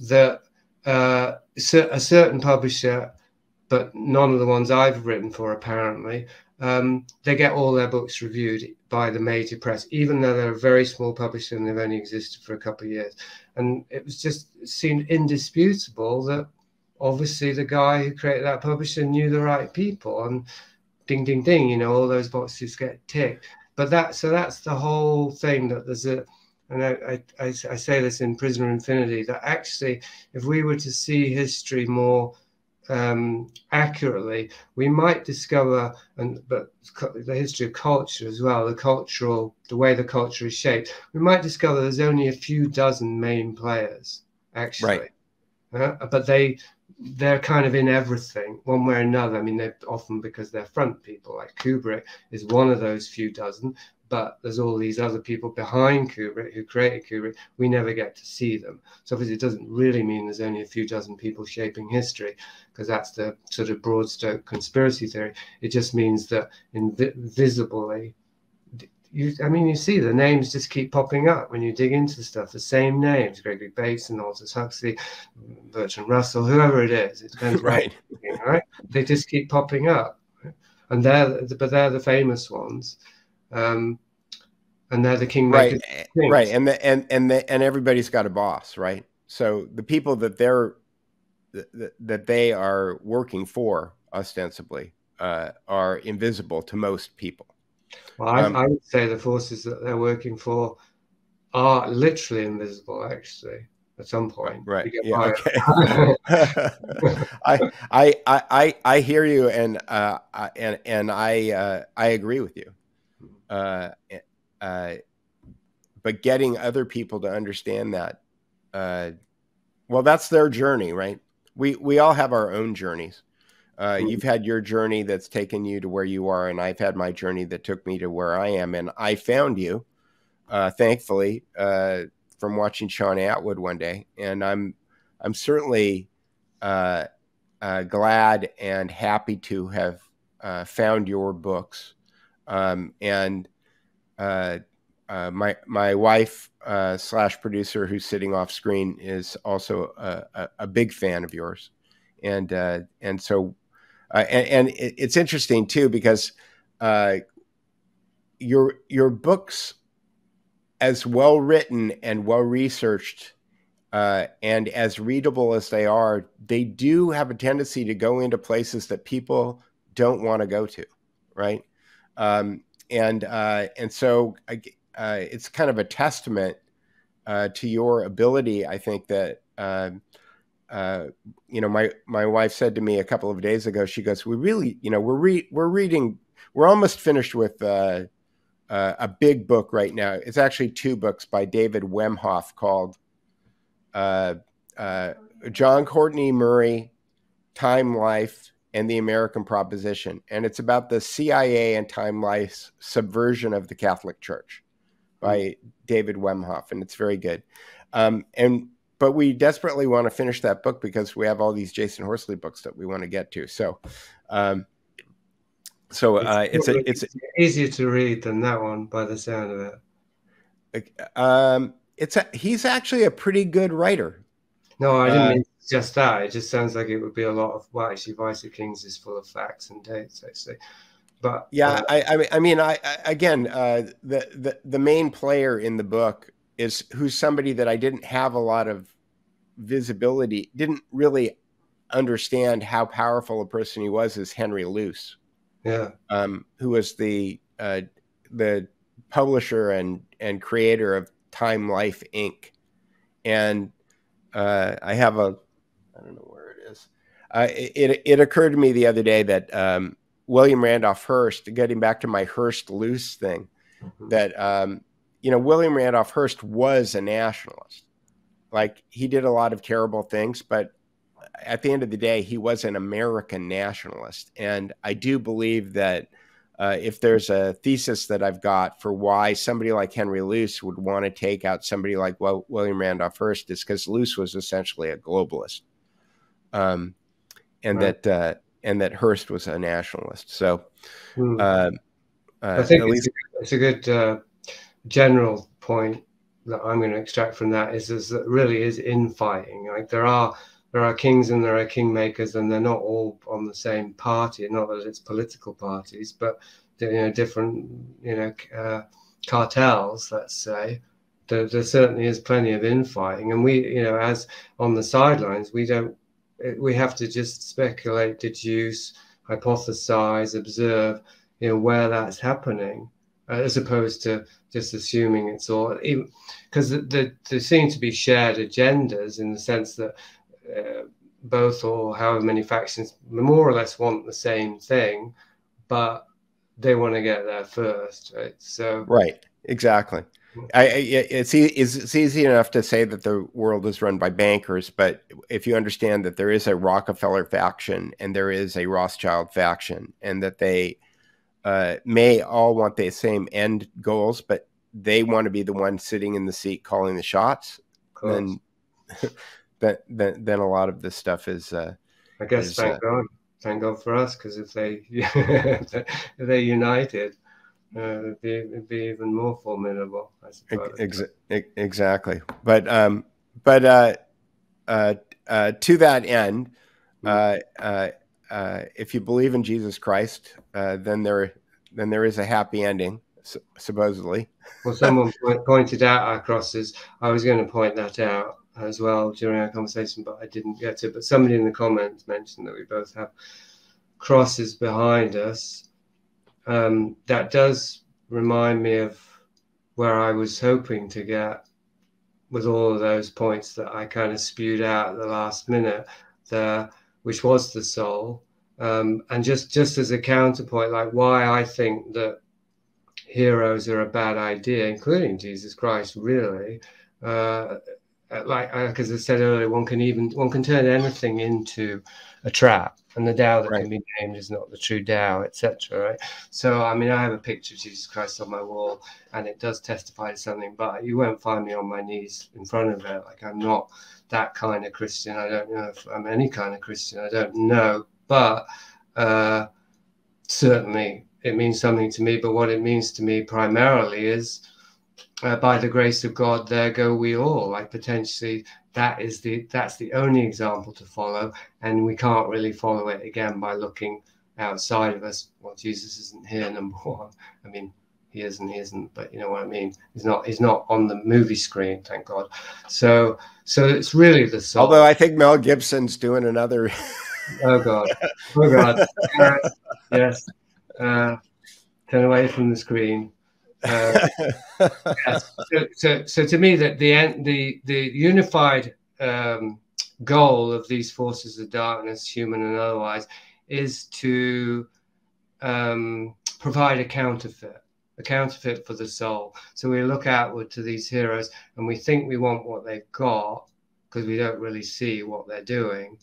the uh, a certain publisher, but none of the ones I've written for apparently, um, they get all their books reviewed by the major press, even though they're a very small publisher and they've only existed for a couple of years. And it was just it seemed indisputable that obviously the guy who created that publisher knew the right people and ding ding ding, you know, all those boxes get ticked. But that so that's the whole thing that there's a and I, I, I, say this in Prisoner Infinity, that actually, if we were to see history more um, accurately, we might discover, and but the history of culture as well, the cultural, the way the culture is shaped, we might discover there's only a few dozen main players actually, right. uh, but they they're kind of in everything one way or another. I mean, they're often because they're front people, like Kubrick is one of those few dozen, but there's all these other people behind Kubrick who created Kubrick. We never get to see them. So obviously, it doesn't really mean there's only a few dozen people shaping history, because that's the sort of broad stroke conspiracy theory. It just means that invisibly, you, I mean, you see the names just keep popping up when you dig into stuff. The same names: Gregory Bateson, Aldous Huxley, Bertrand Russell, whoever it is. It depends, right? Right? They just keep popping up, and they're but they're the famous ones um, and they're the king right right and the, and and the, and everybody's got a boss right so the people that they're that, that they are working for ostensibly uh, are invisible to most people well I, um, I would say the forces that they're working for are literally invisible actually at some point. Right. Yeah. Okay. I, I, I, I hear you, and uh, and and I uh, I agree with you. Uh, uh, but getting other people to understand that, uh, well, that's their journey, right? We we all have our own journeys. Uh, mm-hmm. You've had your journey that's taken you to where you are, and I've had my journey that took me to where I am. And I found you, uh, thankfully, uh, from watching Shaun Attwood one day, and I'm I'm certainly uh, uh, glad and happy to have uh, found your books um, and uh, uh, my my wife uh, slash producer, who's sitting off screen, is also a, a, a big fan of yours, and uh, and so uh, and, and, it's interesting too because uh, your your books, as well written and well researched. and as readable as they are, they do have a tendency to go into places that people don't want to go to, right? Um, and uh, and so uh, it's kind of a testament uh, to your ability. I think that um, uh, you know my my wife said to me a couple of days ago. She goes, "We really, you know, we're re- we're reading. We're almost finished with." Uh, uh, a big book right now. It's actually two books by David Wemhoff called John Courtney Murray, Time Life, and the American Proposition. And it's about the CIA and Time Life's subversion of the Catholic Church by mm-hmm. David Wemhoff. And it's very good. Um, and but we desperately want to finish that book because we have all these Jasun Horsley books that we want to get to. So, um, so uh, it's, a, it's easier to read than that one by the sound of it. Um, it's a, he's actually a pretty good writer. No, I didn't uh, mean just that. It just sounds like it would be a lot of well, actually, Vice of Kings is full of facts and dates, actually. But yeah, uh, I, I mean, I mean, I, I again, uh, the the the main player in the book is who's somebody that I didn't have a lot of visibility, didn't really understand how powerful a person he was is Henry Luce. Yeah. Um, who was the uh, the publisher and and creator of Time Life Inc. And uh, I have a I don't know where it is. Uh, it, it occurred to me the other day that um, William Randolph Hearst, getting back to my Hearst Luce thing, mm-hmm. that um, you know William Randolph Hearst was a nationalist. Like he did a lot of terrible things, but at the end of the day, he was an American nationalist, and I do believe that. Uh, if there's a thesis that I've got for why somebody like Henry Luce would want to take out somebody like well, William Randolph Hearst, is because Luce was essentially a globalist, um, and right. that uh, and that Hearst was a nationalist. So, hmm. uh, I think it's, least... a, it's, a good uh, general point that I'm going to extract from that is, is that really is infighting. Like there are there are kings and there are kingmakers, and they're not all on the same party. Not that it's political parties, but you know, different you know uh, cartels. Let's say there, there certainly is plenty of infighting, and we you know as on the sidelines we don't we have to just speculate, deduce, hypothesize, observe, you know, where that's happening, uh, as opposed to just assuming it's all. Because the, the, there seem to be shared agendas in the sense that uh, both or however many factions more or less want the same thing, but they want to get there first, right? So right, exactly. I, it's, it's easy enough to say that the world is run by bankers, but if you understand that there is a Rockefeller faction and there is a Rothschild faction, and that they uh, may all want the same end goals, but they want to be the one sitting in the seat calling the shots, then, then, then then a lot of this stuff is. Uh, I guess is, thank uh, God, thank God for us, because if they if they're united uh, it'd, be, it'd be even more formidable. I suppose. Ex- exactly, but um, but uh, uh, uh, to that end, hmm. uh, uh, uh, if you believe in Jesus Christ, uh, then there then there is a happy ending, supposedly. Well, someone pointed out our crosses. I was going to point that out as well during our conversation, but I didn't get to. But somebody in the comments mentioned that we both have crosses behind us um, that does remind me of where I was hoping to get with all of those points that I kind of spewed out at the last minute there, which was the soul. Um, and just just as a counterpoint, like why I think that heroes are a bad idea, including Jesus Christ, really. Uh, like as I said earlier, one can even one can turn anything into a trap and the Tao that right. can be named is not the true Tao, etc. Right? So, I mean, I have a picture of Jesus Christ on my wall, and it does testify to something, but you won't find me on my knees in front of it. Like I'm not that kind of Christian. I don't know if I'm any kind of Christian. I don't know, but uh, certainly it means something to me. But what it means to me primarily is. Uh, by the grace of God, there go we all. Like potentially, that is the that's the only example to follow and we can't really follow it again by looking outside of us. Well jesus isn't here number one. I mean he is and he isn't but you know what i mean? He's not he's not on the movie screen thank god. So so it's really the soul. although i think mel gibson's doing another oh god. Oh god. Yes, yes. Uh, turn away from the screen uh, yes. so, so, so, to me, that the the the unified um, goal of these forces of darkness, human and otherwise, is to um, provide a counterfeit, a counterfeit for the soul. So we look outward to these heroes, and we think we want what they've got because we don't really see what they're doing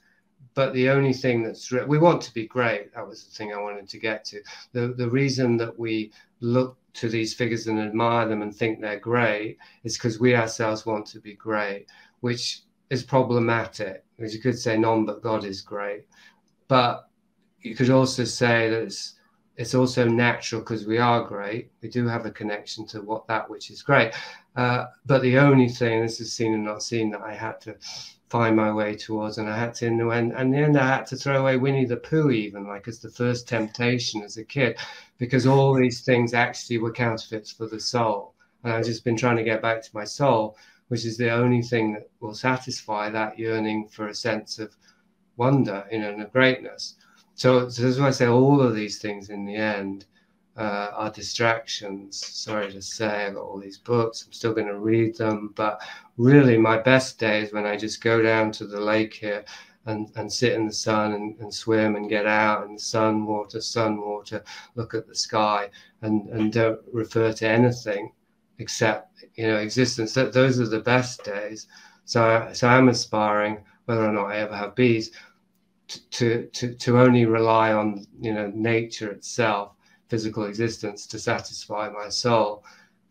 but the only thing that's we want to be great that was the thing i wanted to get to the the reason that we look to these figures and admire them and think they're great is because we ourselves want to be great, which is problematic. Because you could say none but God is great, but you could also say that it's it's also natural because we are great. We do have a connection to what that which is great. Uh, but the only thing, this is seen and not seen, that I had to find my way towards, and I had to, and, and in the end, I had to throw away Winnie the Pooh, even like as the first temptation as a kid, because all these things actually were counterfeits for the soul. And I've just been trying to get back to my soul, which is the only thing that will satisfy that yearning for a sense of wonder, you know, and of greatness. So, so that's why I say all of these things in the end uh, are distractions. Sorry to say, I've got all these books. I'm still going to read them, but really, my best days when I just go down to the lake here and, and sit in the sun and, and swim and get out in the sun, water, sun, water, look at the sky, and, and don't refer to anything except you know existence. That those are the best days. So, so I'm aspiring whether or not I ever have bees, to to to only rely on you know nature itself, physical existence to satisfy my soul,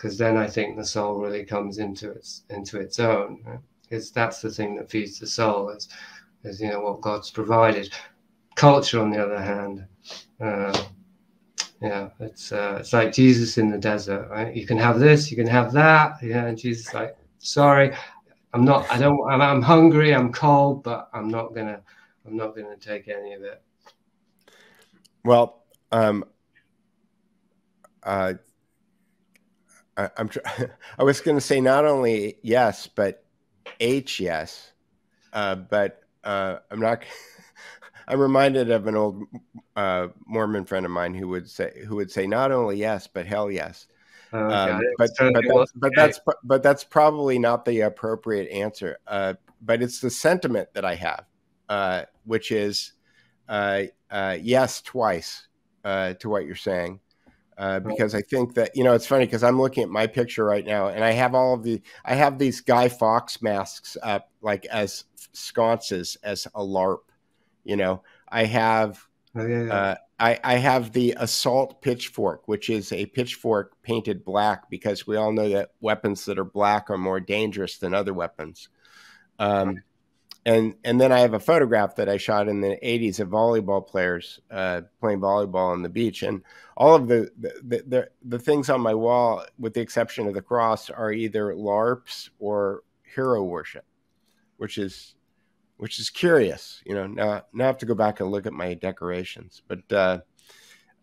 because then I think the soul really comes into its into its own. Because that's the thing that feeds the soul is is you know what God's provided. Culture, on the other hand, uh, yeah, it's uh, it's like Jesus in the desert. Right? You can have this, you can have that. Yeah, and Jesus like, sorry, I'm not. I don't. I'm, I'm hungry. I'm cold, but I'm not gonna. I'm not gonna take any of it. Well, um, uh, I, am I was going to say not only yes, but H yes, uh, but uh, I'm not. I'm reminded of an old uh, Mormon friend of mine who would say who would say not only yes, but hell yes. Um, but but, that's, but that's but that's probably not the appropriate answer. Uh, but it's the sentiment that I have, uh, which is uh, uh, yes twice uh, to what you're saying. Because I think that you know it's funny because I'm looking at my picture right now and I have all of the I have these Guy Fawkes masks up like as sconces as a LARP, you know. I have oh, yeah, yeah. Uh, I, I have the assault pitchfork, which is a pitchfork painted black because we all know that weapons that are black are more dangerous than other weapons. Um, and and then I have a photograph that I shot in the 80s of volleyball players uh, playing volleyball on the beach, and all of the the, the the things on my wall, with the exception of the cross, are either LARPs or hero worship, which is which is curious. You know, now now I have to go back and look at my decorations. But uh,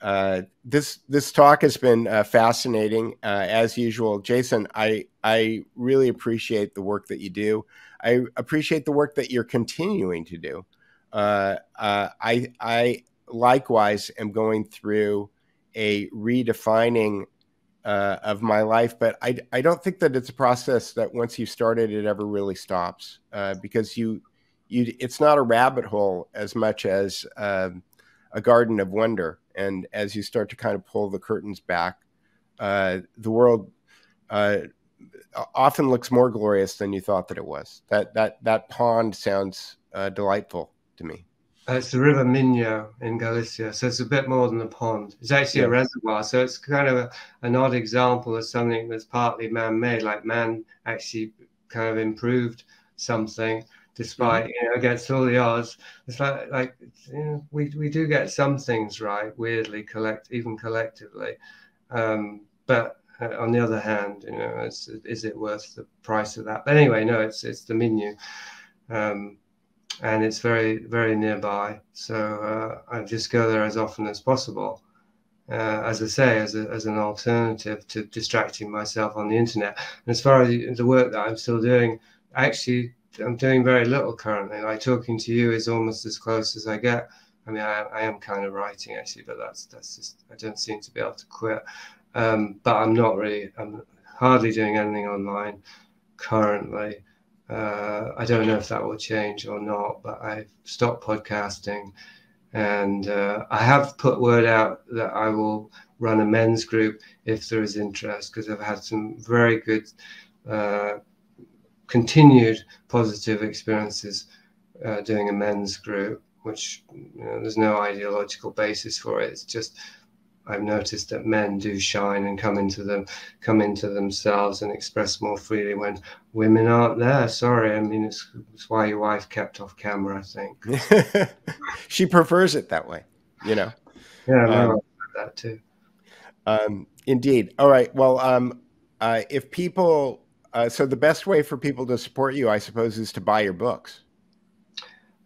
uh, this this talk has been uh, fascinating uh, as usual, Jasun. I I really appreciate the work that you do. I appreciate the work that you're continuing to do. Uh, uh, I I likewise am going through a redefining uh, of my life, but I, I don't think that it's a process that once you started, it ever really stops uh, because you you it's not a rabbit hole as much as um, a garden of wonder. And as you start to kind of pull the curtains back, uh, the world uh, often looks more glorious than you thought that it was. That that that pond sounds uh, delightful to me. Uh, it's the River Minho in Galicia, so it's a bit more than a pond. It's actually yes. a reservoir, so it's kind of a, an odd example of something that's partly man-made, like man actually kind of improved something despite mm-hmm. you know against all the odds. It's like like you know, we we do get some things right, weirdly collect even collectively, um, but uh, on the other hand, you know, is, is it worth the price of that? But anyway, no, it's it's the Minho, um, and it's very very nearby. So uh, I just go there as often as possible. Uh, as I say, as, a, as an alternative to distracting myself on the internet. And as far as the work that I'm still doing, actually I'm doing very little currently. Like talking to you is almost as close as I get. I mean, I, I am kind of writing actually, but that's that's just I don't seem to be able to quit. Um, but I'm not really. I'm hardly doing anything online currently. Uh, I don't know if that will change or not, but I've stopped podcasting, and uh, I have put word out that I will run a men's group if there is interest because I've had some very good uh, continued positive experiences uh, doing a men's group, which you know, there's no ideological basis for it. It's just I've noticed that men do shine and come into them, come into themselves and express more freely when women aren't there. Sorry, I mean it's, it's why your wife kept off camera. I think she prefers it that way. You know. Yeah, no, um, that too. Um, indeed. All right. Well, um, uh, if people uh, so the best way for people to support you, I suppose, is to buy your books.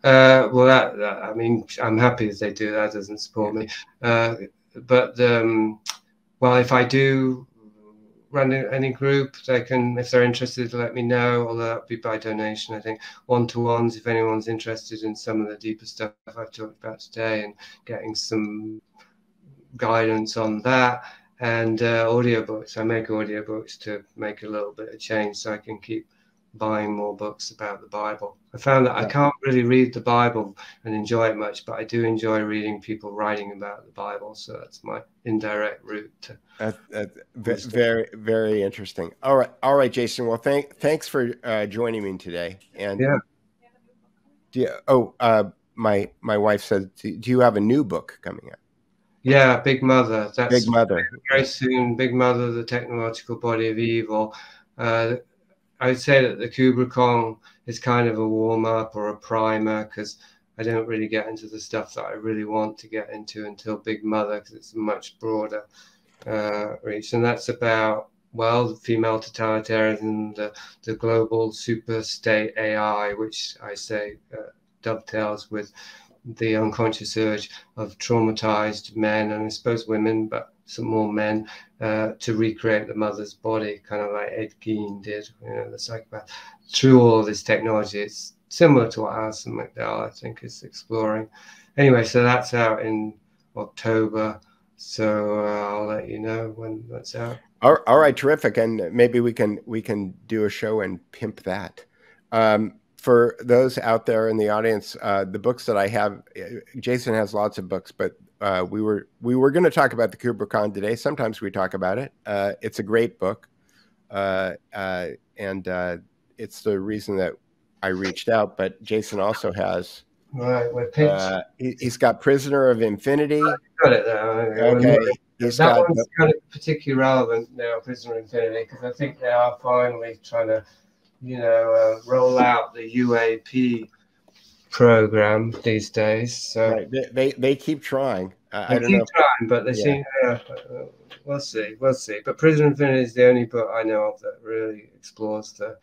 Uh, well, that, that, I mean, I'm happy if they do. That doesn't support me. Uh, but um, well, if I do run any group, they can, if they're interested, let me know. Although that would be by donation, I think. One to ones, if anyone's interested in some of the deeper stuff I've talked about today and getting some guidance on that and uh, audiobooks. I make audiobooks to make a little bit of change so I can keep buying more books about the Bible. I found that yeah. I can't really read the Bible and enjoy it much, but I do enjoy reading people writing about the Bible. So that's my indirect route to. That, that, very, very interesting. All right, all right, Jasun. Well, thank, thanks for uh, joining me today. And yeah. Oh, uh, my my wife said, do you have a new book coming out? Yeah, Big Mother. That's Big Mother. Very soon, Big Mother, the technological body of evil. Uh, I would say that the Kubricon is kind of a warm up or a primer because I don't really get into the stuff that I really want to get into until Big Mother because it's a much broader uh, reach. And that's about, well, female totalitarianism, the, the global super state AI, which I say uh, dovetails with the unconscious urge of traumatized men and I suppose women, but some more men, uh, to recreate the mother's body, kind of like Ed Gein did, you know, the psychopath. Through all this technology, it's similar to what Alison McDowell, I think, is exploring. Anyway, so that's out in October. So uh, I'll let you know when that's out. All, all right, terrific, and maybe we can we can do a show and pimp that. Um, for those out there in the audience, uh, the books that I have, uh, Jasun has lots of books, but uh, we were we were going to talk about the Kubricon today. Sometimes we talk about it. Uh, it's a great book, uh, uh, and it's the reason that I reached out. But Jasun also has. Right, he, has got Prisoner of Infinity. got it now. Okay. He's that got, one's kind of particularly relevant now, Prisoner of Infinity, because I think they are finally trying to you know, uh, roll out the UAP program these days. So right. they, they, they keep trying. Uh, they I don't keep know. trying, but they yeah. seem. Uh, we'll see. We'll see. But Prisoner Infinity is the only book I know of that really explores the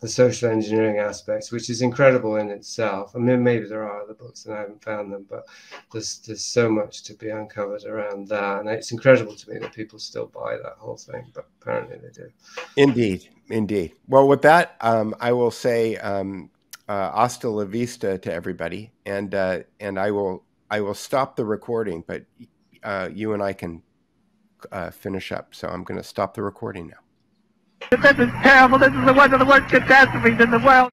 the social engineering aspects, which is incredible in itself. I mean, maybe there are other books and I haven't found them, but there's there's so much to be uncovered around that, and it's incredible to me that people still buy that whole thing. But apparently they do. Indeed, indeed. Well, with that, um, I will say um, uh, hasta la vista to everybody, and uh, and I will I will stop the recording, but uh, you and I can uh, finish up. So I'm going to stop the recording now. This is terrible. This is one of the worst catastrophes in the world.